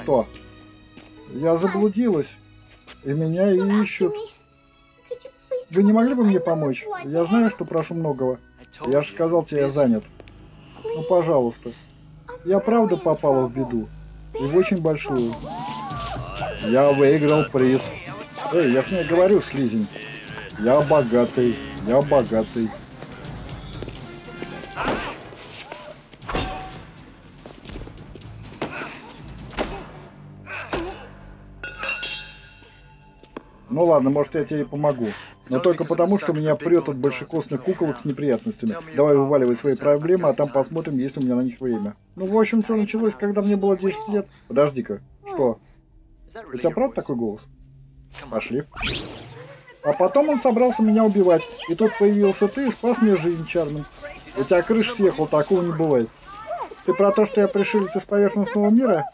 Что? Я заблудилась. И меня ищут. Вы не могли бы мне помочь? Я знаю, что прошу многого. Я же сказал тебе, я занят. Ну, пожалуйста. Я правда попала в беду. И в очень большую. Я выиграл приз. Эй, я с ней говорю, слизень. Я богатый. Я богатый. Ну ладно, может я тебе и помогу. Но только потому, что меня прет от большекостных куколок с неприятностями. Давай вываливай свои проблемы, а там посмотрим, есть ли у меня на них время. Ну, в общем, все началось, когда мне было 10 лет. Подожди-ка. Что? У тебя правда такой голос? Пошли. А потом он собрался меня убивать. И тут появился ты и спас мне жизнь, Чармен. У тебя крыша съехала, такого не бывает. Ты про то, что я пришелец из поверхностного мира?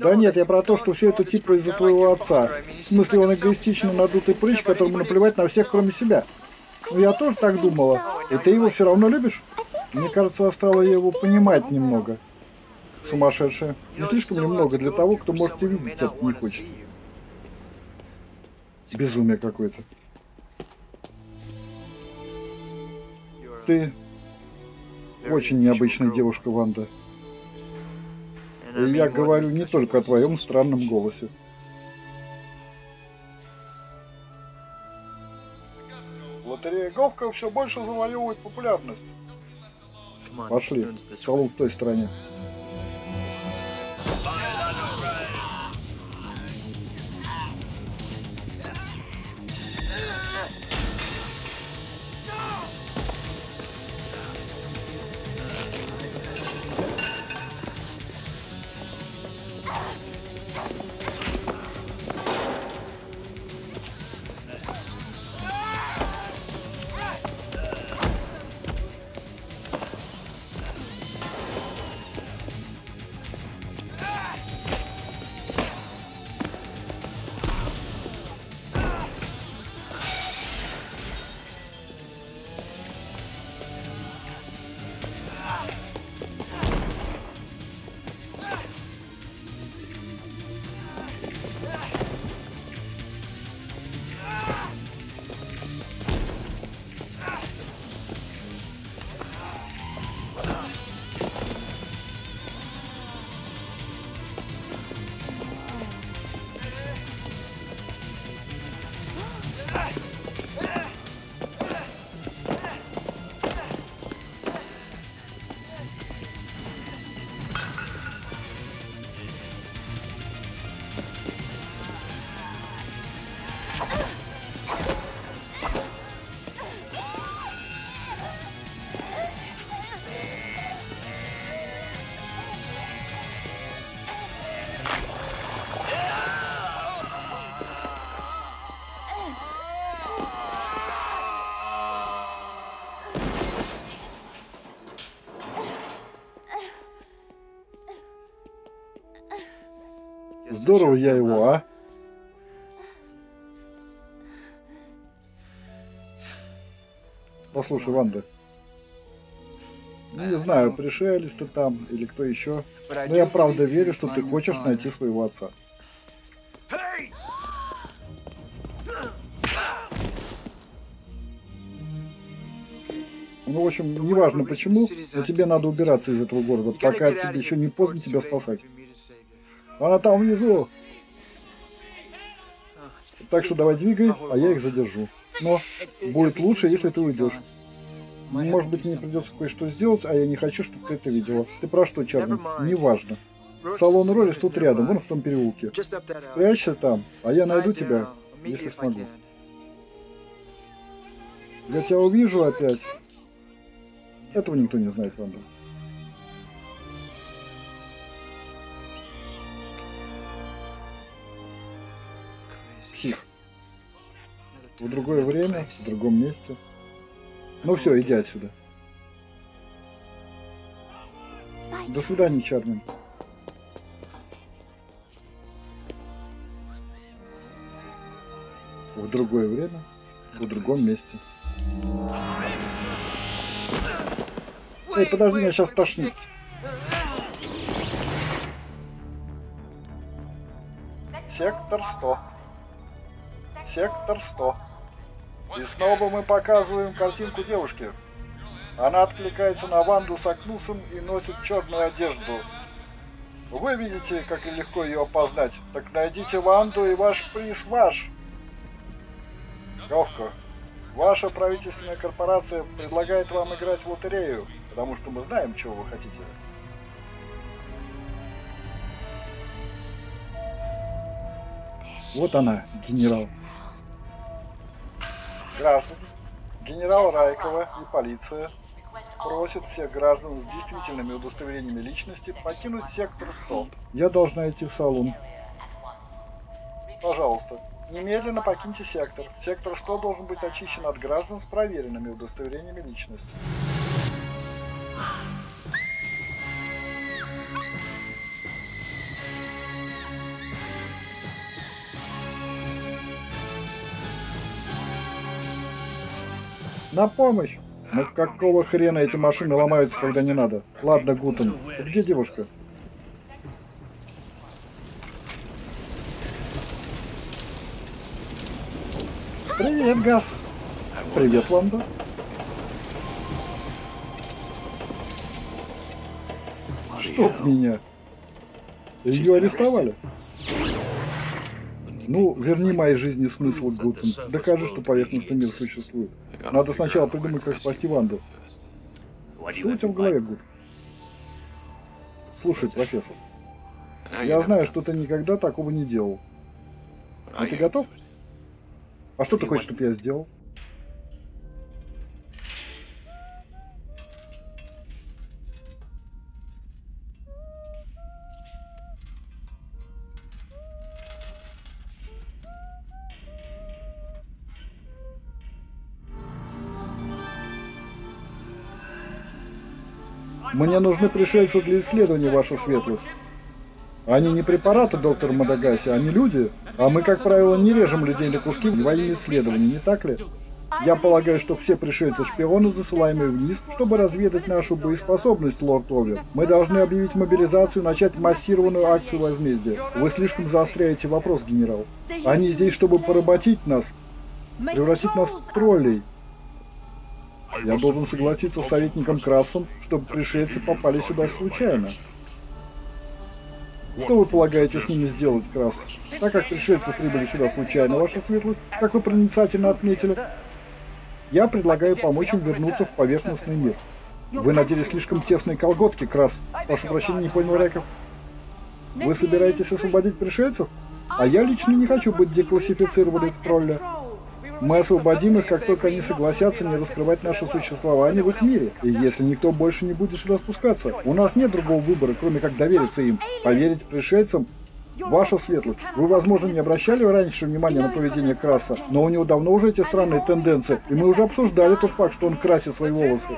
Да нет, я про то, что все это типа из-за твоего отца. В смысле, он эгоистично надутый прыщ, которому наплевать на всех, кроме себя. Ну я тоже так думала. И ты его все равно любишь? Мне кажется, осталось его понимать немного. Сумасшедшая. Не слишком немного для того, кто может и видеть это не хочет. Безумие какое-то. Ты очень необычная девушка, Ванда. И я говорю не только о твоем странном голосе. Лотерея Говка все больше завоевывает популярность. Пошли. Салон в той стороне. Здорово я его, а? Послушай, Ванда. Ну, не знаю, пришелец ты там или кто еще. Но я правда верю, что ты хочешь найти своего отца. Ну, в общем, неважно почему, но тебе надо убираться из этого города, пока тебе еще не поздно тебя спасать. Она там внизу. Так что давай двигай, а я их задержу. Но будет лучше, если ты уйдешь. Может быть, мне придется кое-что сделать, а я не хочу, чтобы ты это видела. Ты про что, Чарли? Неважно. Салон Роллис тут рядом, вон в том переулке. Спрячься там, а я найду тебя, если смогу. Я тебя увижу опять. Этого никто не знает, Ванда. В другое время, в другом месте. Ну все, иди отсюда. До свидания, Чармин. В другое время, в другом месте. Эй, подожди, меня сейчас тошнит. Сектор 100. Сектор 100. И снова мы показываем картинку девушки. Она откликается на Ванду с Акнусом и носит черную одежду. Вы видите, как легко ее опознать. Так найдите Ванду, и ваш приз ваш. Легко. Ваша правительственная корпорация предлагает вам играть в лотерею, потому что мы знаем, чего вы хотите. Вот она, генерал. Граждане, генерал Райкова и полиция просят всех граждан с действительными удостоверениями личности покинуть сектор 100. Я должна идти в салон. Пожалуйста, немедленно покиньте сектор. Сектор 100 должен быть очищен от граждан с проверенными удостоверениями личности. На помощь! Ну какого хрена эти машины ломаются, когда не надо? Ладно, Гутен, где девушка? Привет, Газ. Привет, Ванда. Чтоб меня. Ее арестовали. Ну, верни моей жизни смысл, Гутен. Докажи, что поверхностный мир существует. Надо сначала придумать, как спасти Ванду. Что у тебя в голове, Гуд? Слушай, профессор, я знаю, что ты никогда такого не делал. А ты готов? А что ты хочешь, чтобы я сделал? Мне нужны пришельцы для исследования, ваша светлость. Они не препараты, доктор Мадагаси, они люди. А мы, как правило, не режем людей на куски во имя исследований, не так ли? Я полагаю, что все пришельцы-шпионы, засылаемые вниз, чтобы разведать нашу боеспособность, лорд Овер. Мы должны объявить мобилизацию и начать массированную акцию возмездия. Вы слишком заостряете вопрос, генерал. Они здесь, чтобы поработить нас, превратить нас в троллей. Я должен согласиться с советником Красом, чтобы пришельцы попали сюда случайно. Что вы полагаете с ними сделать, Крас? Так как пришельцы прибыли сюда случайно, ваша светлость, как вы проницательно отметили, я предлагаю помочь им вернуться в поверхностный мир. Вы надели слишком тесные колготки, Крас. Прошу прощения, не понял, Райков. Вы собираетесь освободить пришельцев? А я лично не хочу быть деклассифицированным в тролля. Мы освободим их, как только они согласятся не раскрывать наше существование в их мире. И если никто больше не будет сюда спускаться, у нас нет другого выбора, кроме как довериться им. Поверить пришельцам Ваша светлость, вы, возможно, не обращали раньше внимания на поведение Краса, но у него давно уже эти странные тенденции, и мы уже обсуждали тот факт, что он красит свои волосы.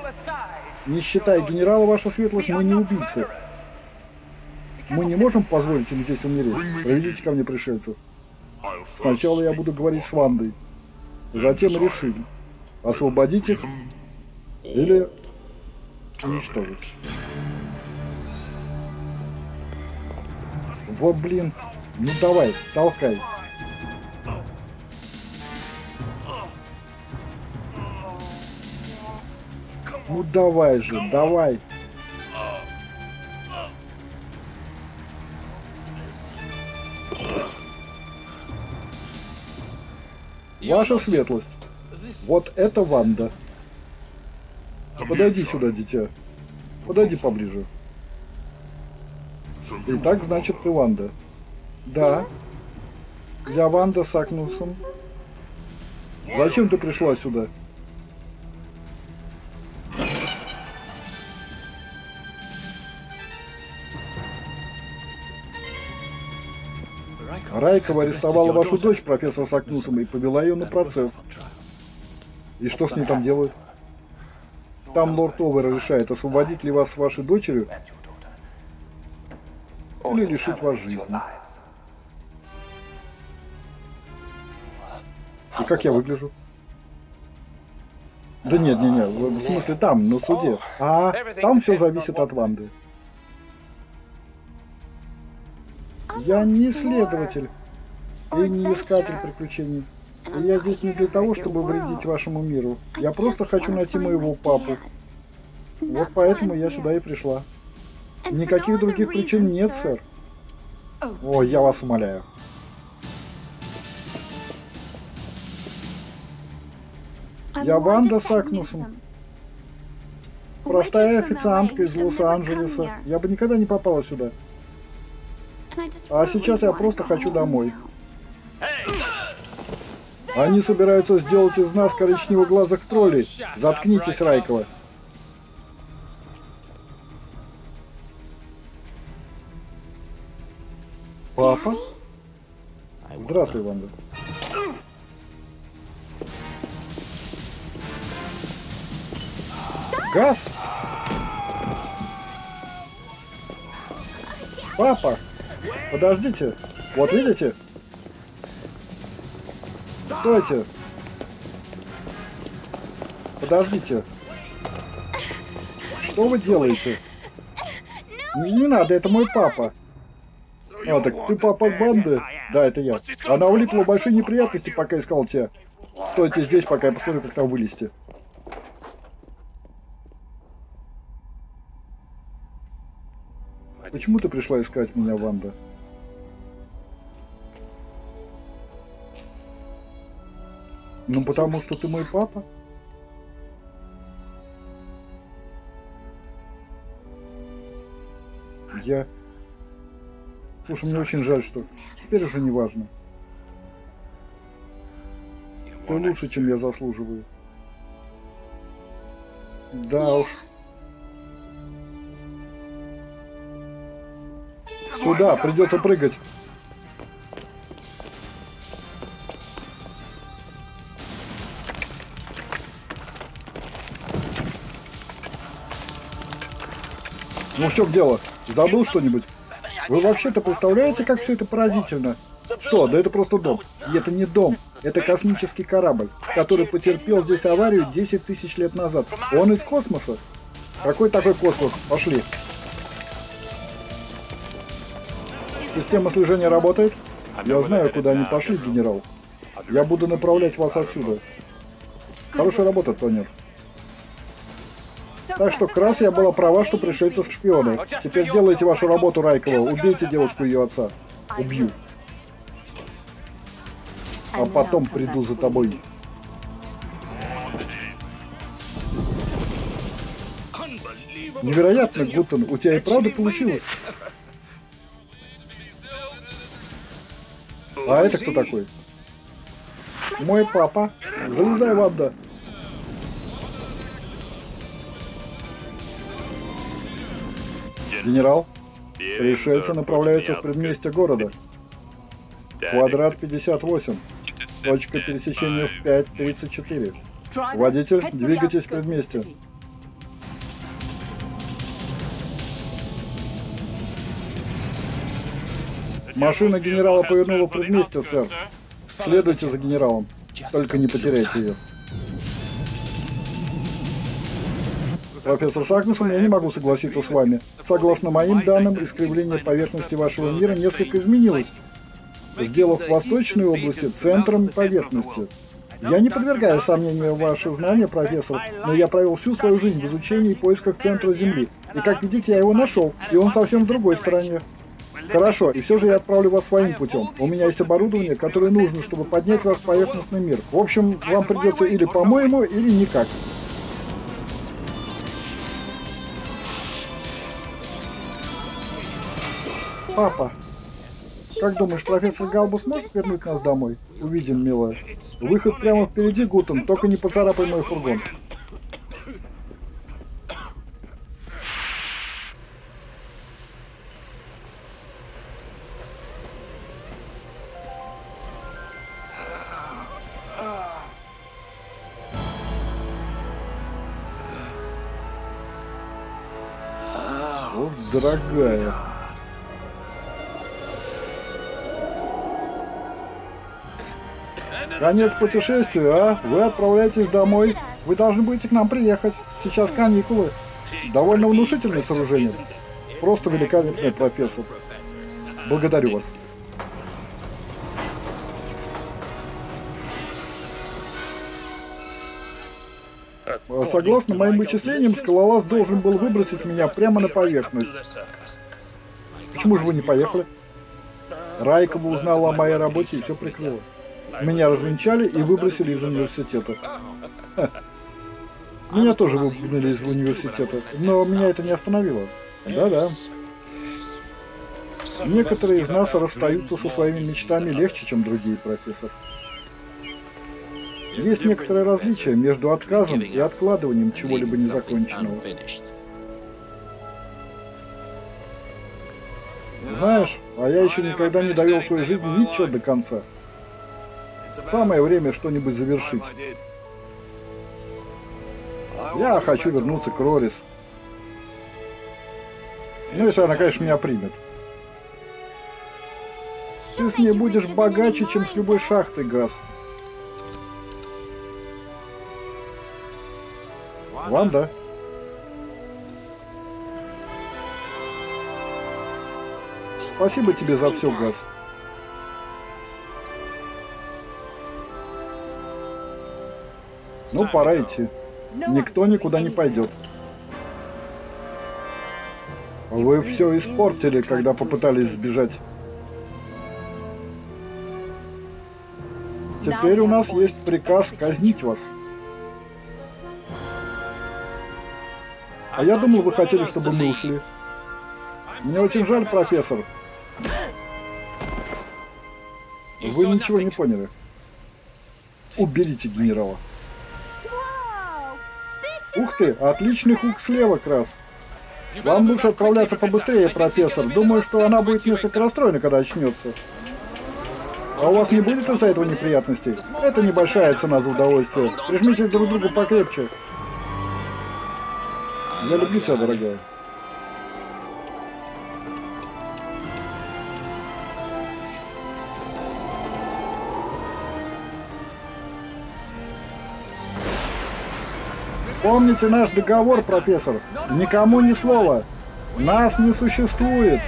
Не считая генерала, ваша светлость, мы не убийцы. Мы не можем позволить им здесь умереть. Проведите ко мне пришельцев. Сначала я буду говорить с Вандой. Затем решить, освободить их или уничтожить. Вот блин. Ну давай, толкай. Ну давай же, давай. Ваша светлость, вот это Ванда. Подойди сюда, дитя. Подойди поближе. Итак, значит, ты Ванда. Да. Я Ванда Сакнуссон. Зачем ты пришла сюда? Райкова арестовала вашу дочь, профессор Сакнусом, и повела ее на процесс. И что с ней там делают? Там лорд Овер решает, освободить ли вас с вашей дочерью или лишить вас жизни. И как я выгляжу? Да нет, нет, нет, в смысле там, на суде. А там все зависит от Ванды. Я не исследователь и не искатель приключений. И я здесь не для того, чтобы вредить вашему миру. Я просто хочу найти моего папу. Вот поэтому я сюда и пришла. Никаких других причин нет, сэр. О, я вас умоляю. Я Ванда с Акнусом. Простая официантка из Лос-Анджелеса. Я бы никогда не попала сюда. А сейчас я просто хочу домой. Они собираются сделать из нас коричнево-глазых троллей. Заткнитесь, Райкова. Папа? Здравствуй, Ванда. Газ? Папа! Подождите! Вот видите? Стойте! Подождите! Что вы делаете? Не, не надо, это мой папа. А, так ты папа банды? Да, это я. Она улипла большие неприятности, пока искал тебя. Стойте здесь, пока я посмотрю, как там вылезти. Почему ты пришла искать меня, Ванда? Ну, потому что ты мой папа. Я... Слушай, мне очень жаль, что... Теперь уже не важно. Ты лучше, чем я заслуживаю. Да уж. Сюда, придется прыгать. Ну в чем дело? Забыл что-нибудь? Вы вообще-то представляете, как все это поразительно? Что, да это просто дом. И это не дом, это космический корабль, который потерпел здесь аварию 10 тысяч лет назад. Он из космоса. Какой такой космос? Пошли. Система слежения работает? Я знаю, куда они пошли, генерал. Я буду направлять вас отсюда. Хорошая работа, Тонер. Так что Крас я была права, что пришельцы шпионы. Теперь делайте вашу работу, Райкова. Убейте девушку и ее отца. Убью. А потом приду за тобой. Невероятно, Гутон, у тебя и правда получилось. А это кто такой? Мой папа. Залезай, Ванда. Генерал, пришельцы направляются в предместье города. Квадрат 58. Точка пересечения в 5.34. Водитель, двигайтесь в предместье. Машина генерала повернула предместье, сэр. Следуйте за генералом. Только не потеряйте ее. Профессор Сагнусон, я не могу согласиться с вами. Согласно моим данным, искривление поверхности вашего мира несколько изменилось, сделав восточные области центром поверхности. Я не подвергаю сомнению ваши знания, профессор, но я провел всю свою жизнь в изучении и поисках центра Земли. И как видите, я его нашел, и он совсем в другой стороне. Хорошо, и все же я отправлю вас своим путем. У меня есть оборудование, которое нужно, чтобы поднять вас в поверхностный мир. В общем, вам придется или по-моему, или никак. Папа, как думаешь, профессор Галбус может вернуть нас домой? Увидим, милая. Выход прямо впереди, Гутен, только не поцарапай мой фургон. Дорогая. Конец путешествия, а? Вы отправляетесь домой. Вы должны будете к нам приехать. Сейчас каникулы. Довольно внушительное сооружение. Просто великолепный профессор. Благодарю вас. Согласно моим вычислениям, скалолаз должен был выбросить меня прямо на поверхность. Почему же вы не поехали? Райкова узнала о моей работе и все прикрыла. Меня развенчали и выбросили из университета. Меня тоже выгнали из университета, но меня это не остановило. Да-да. Некоторые из нас расстаются со своими мечтами легче, чем другие, профессор. Есть некоторое различие между отказом и откладыванием чего-либо незаконченного. Знаешь, а я еще никогда не довел в своей жизни ничего до конца. Самое время что-нибудь завершить. Я хочу вернуться к Рорис. Ну, если она, конечно, меня примет. Ты с ней будешь богаче, чем с любой шахтой, Газ. Ванда? Спасибо тебе за все, Газ. Ну, пора идти. Никто никуда не пойдет. Вы все испортили, когда попытались сбежать. Теперь у нас есть приказ казнить вас. А я думал, вы хотели, чтобы мы ушли. Мне очень жаль, профессор. Вы ничего не поняли. Уберите генерала. Ух ты, отличный хук слева, Крас. Вам лучше отправляться побыстрее, профессор. Думаю, что она будет несколько расстроена, когда очнется. А у вас не будет из-за этого неприятностей? Это небольшая цена за удовольствие. Прижмите друг другу покрепче. Я люблю тебя, дорогая. Помните наш договор, профессор? Никому ни слова. Нас не существует.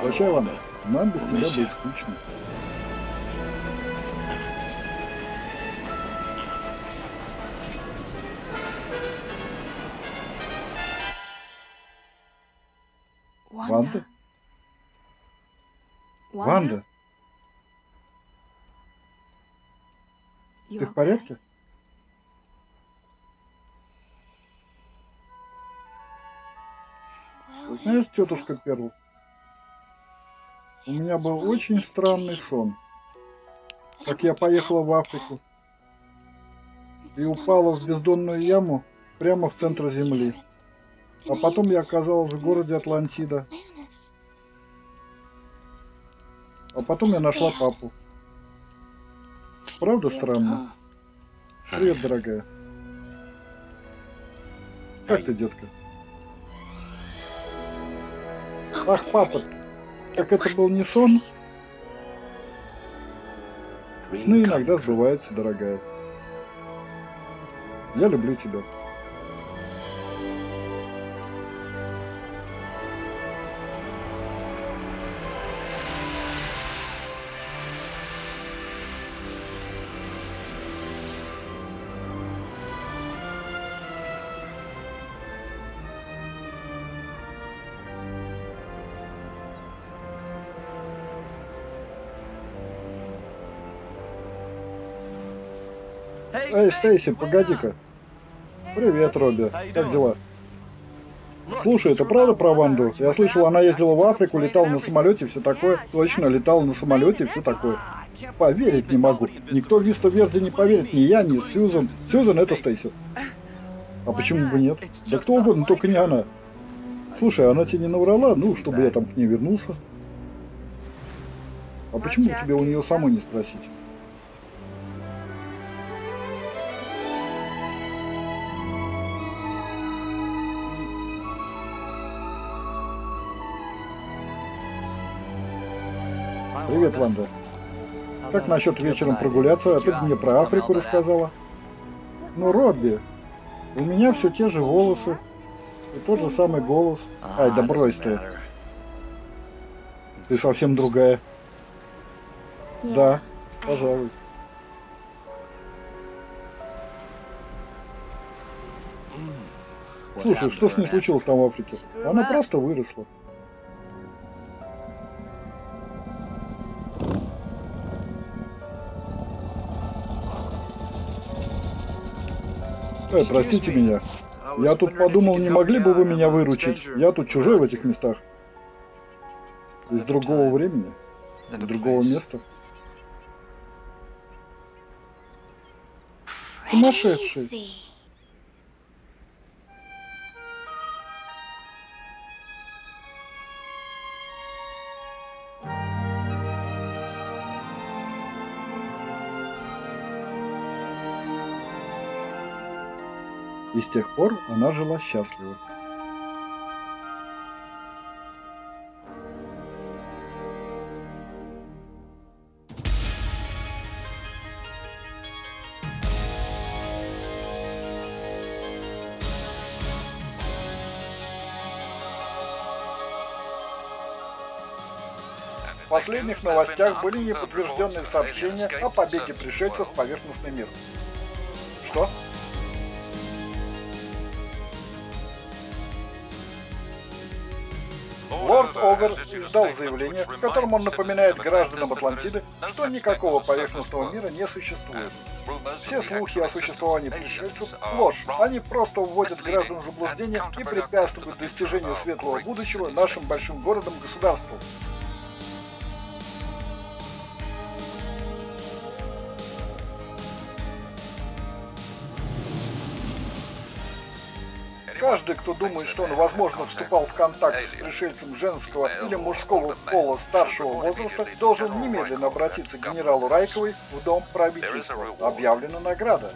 Прощай, Ванда. Нам без тебя будет скучно. Ванда? Ванда? Ты в порядке? Знаешь, тетушка Перл, у меня был очень странный сон. Как я поехала в Африку и упала в бездонную яму прямо в центр земли. А потом я оказалась в городе Атлантида. А потом я нашла папу. Правда странно? Привет, дорогая. Как ты, детка? Ах, папа, как это был не сон? Сны иногда сбываются, дорогая. Я люблю тебя. Эй, Стейси, погоди-ка. Привет, Робби. Как дела? Слушай, это правда про Ванду? Я слышал, она ездила в Африку, летала на самолете, все такое. Точно, летала на самолете, все такое. Поверить не могу. Никто в Виста Верди не поверит, ни я, ни Сьюзан. Сьюзан это Стейси. А почему бы нет? Да кто угодно, только не она. Слушай, она тебе не наврала? Ну, чтобы я там к ней вернулся. А почему тебе у нее самой не спросить? Привет, Ванда. Как насчет вечером прогуляться, а ты мне про Африку рассказала? Ну, Робби, у меня все те же волосы. И тот же самый голос. Ай, да брось ты. Ты совсем другая. Да, пожалуй. Слушай, что с ней случилось там в Африке? Она просто выросла. Эй, простите меня. Я тут подумал, не могли бы вы меня выручить? Я тут чужой в этих местах. Из другого времени, из другого места. Сумасшедший. И с тех пор она жила счастливо. В последних новостях были неподтвержденные сообщения о побеге пришельцев в поверхностный мир. Что? Лорд Овер издал заявление, в котором он напоминает гражданам Атлантиды, что никакого поверхностного мира не существует. Все слухи о существовании пришельцев – ложь. Они просто вводят граждан в заблуждение и препятствуют достижению светлого будущего нашим большим городам-государствам. Каждый, кто думает, что он, возможно, вступал в контакт с пришельцем женского или мужского пола старшего возраста, должен немедленно обратиться к генералу Райковой в Дом правительства. Объявлена награда.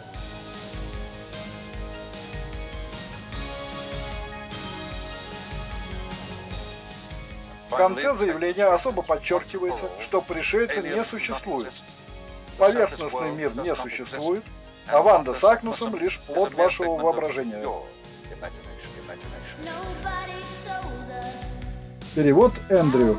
В конце заявления особо подчеркивается, что пришельцы не существуют. Поверхностный мир не существует, а Ванда с Агнусом лишь плод вашего воображения. Перевод Эндрю.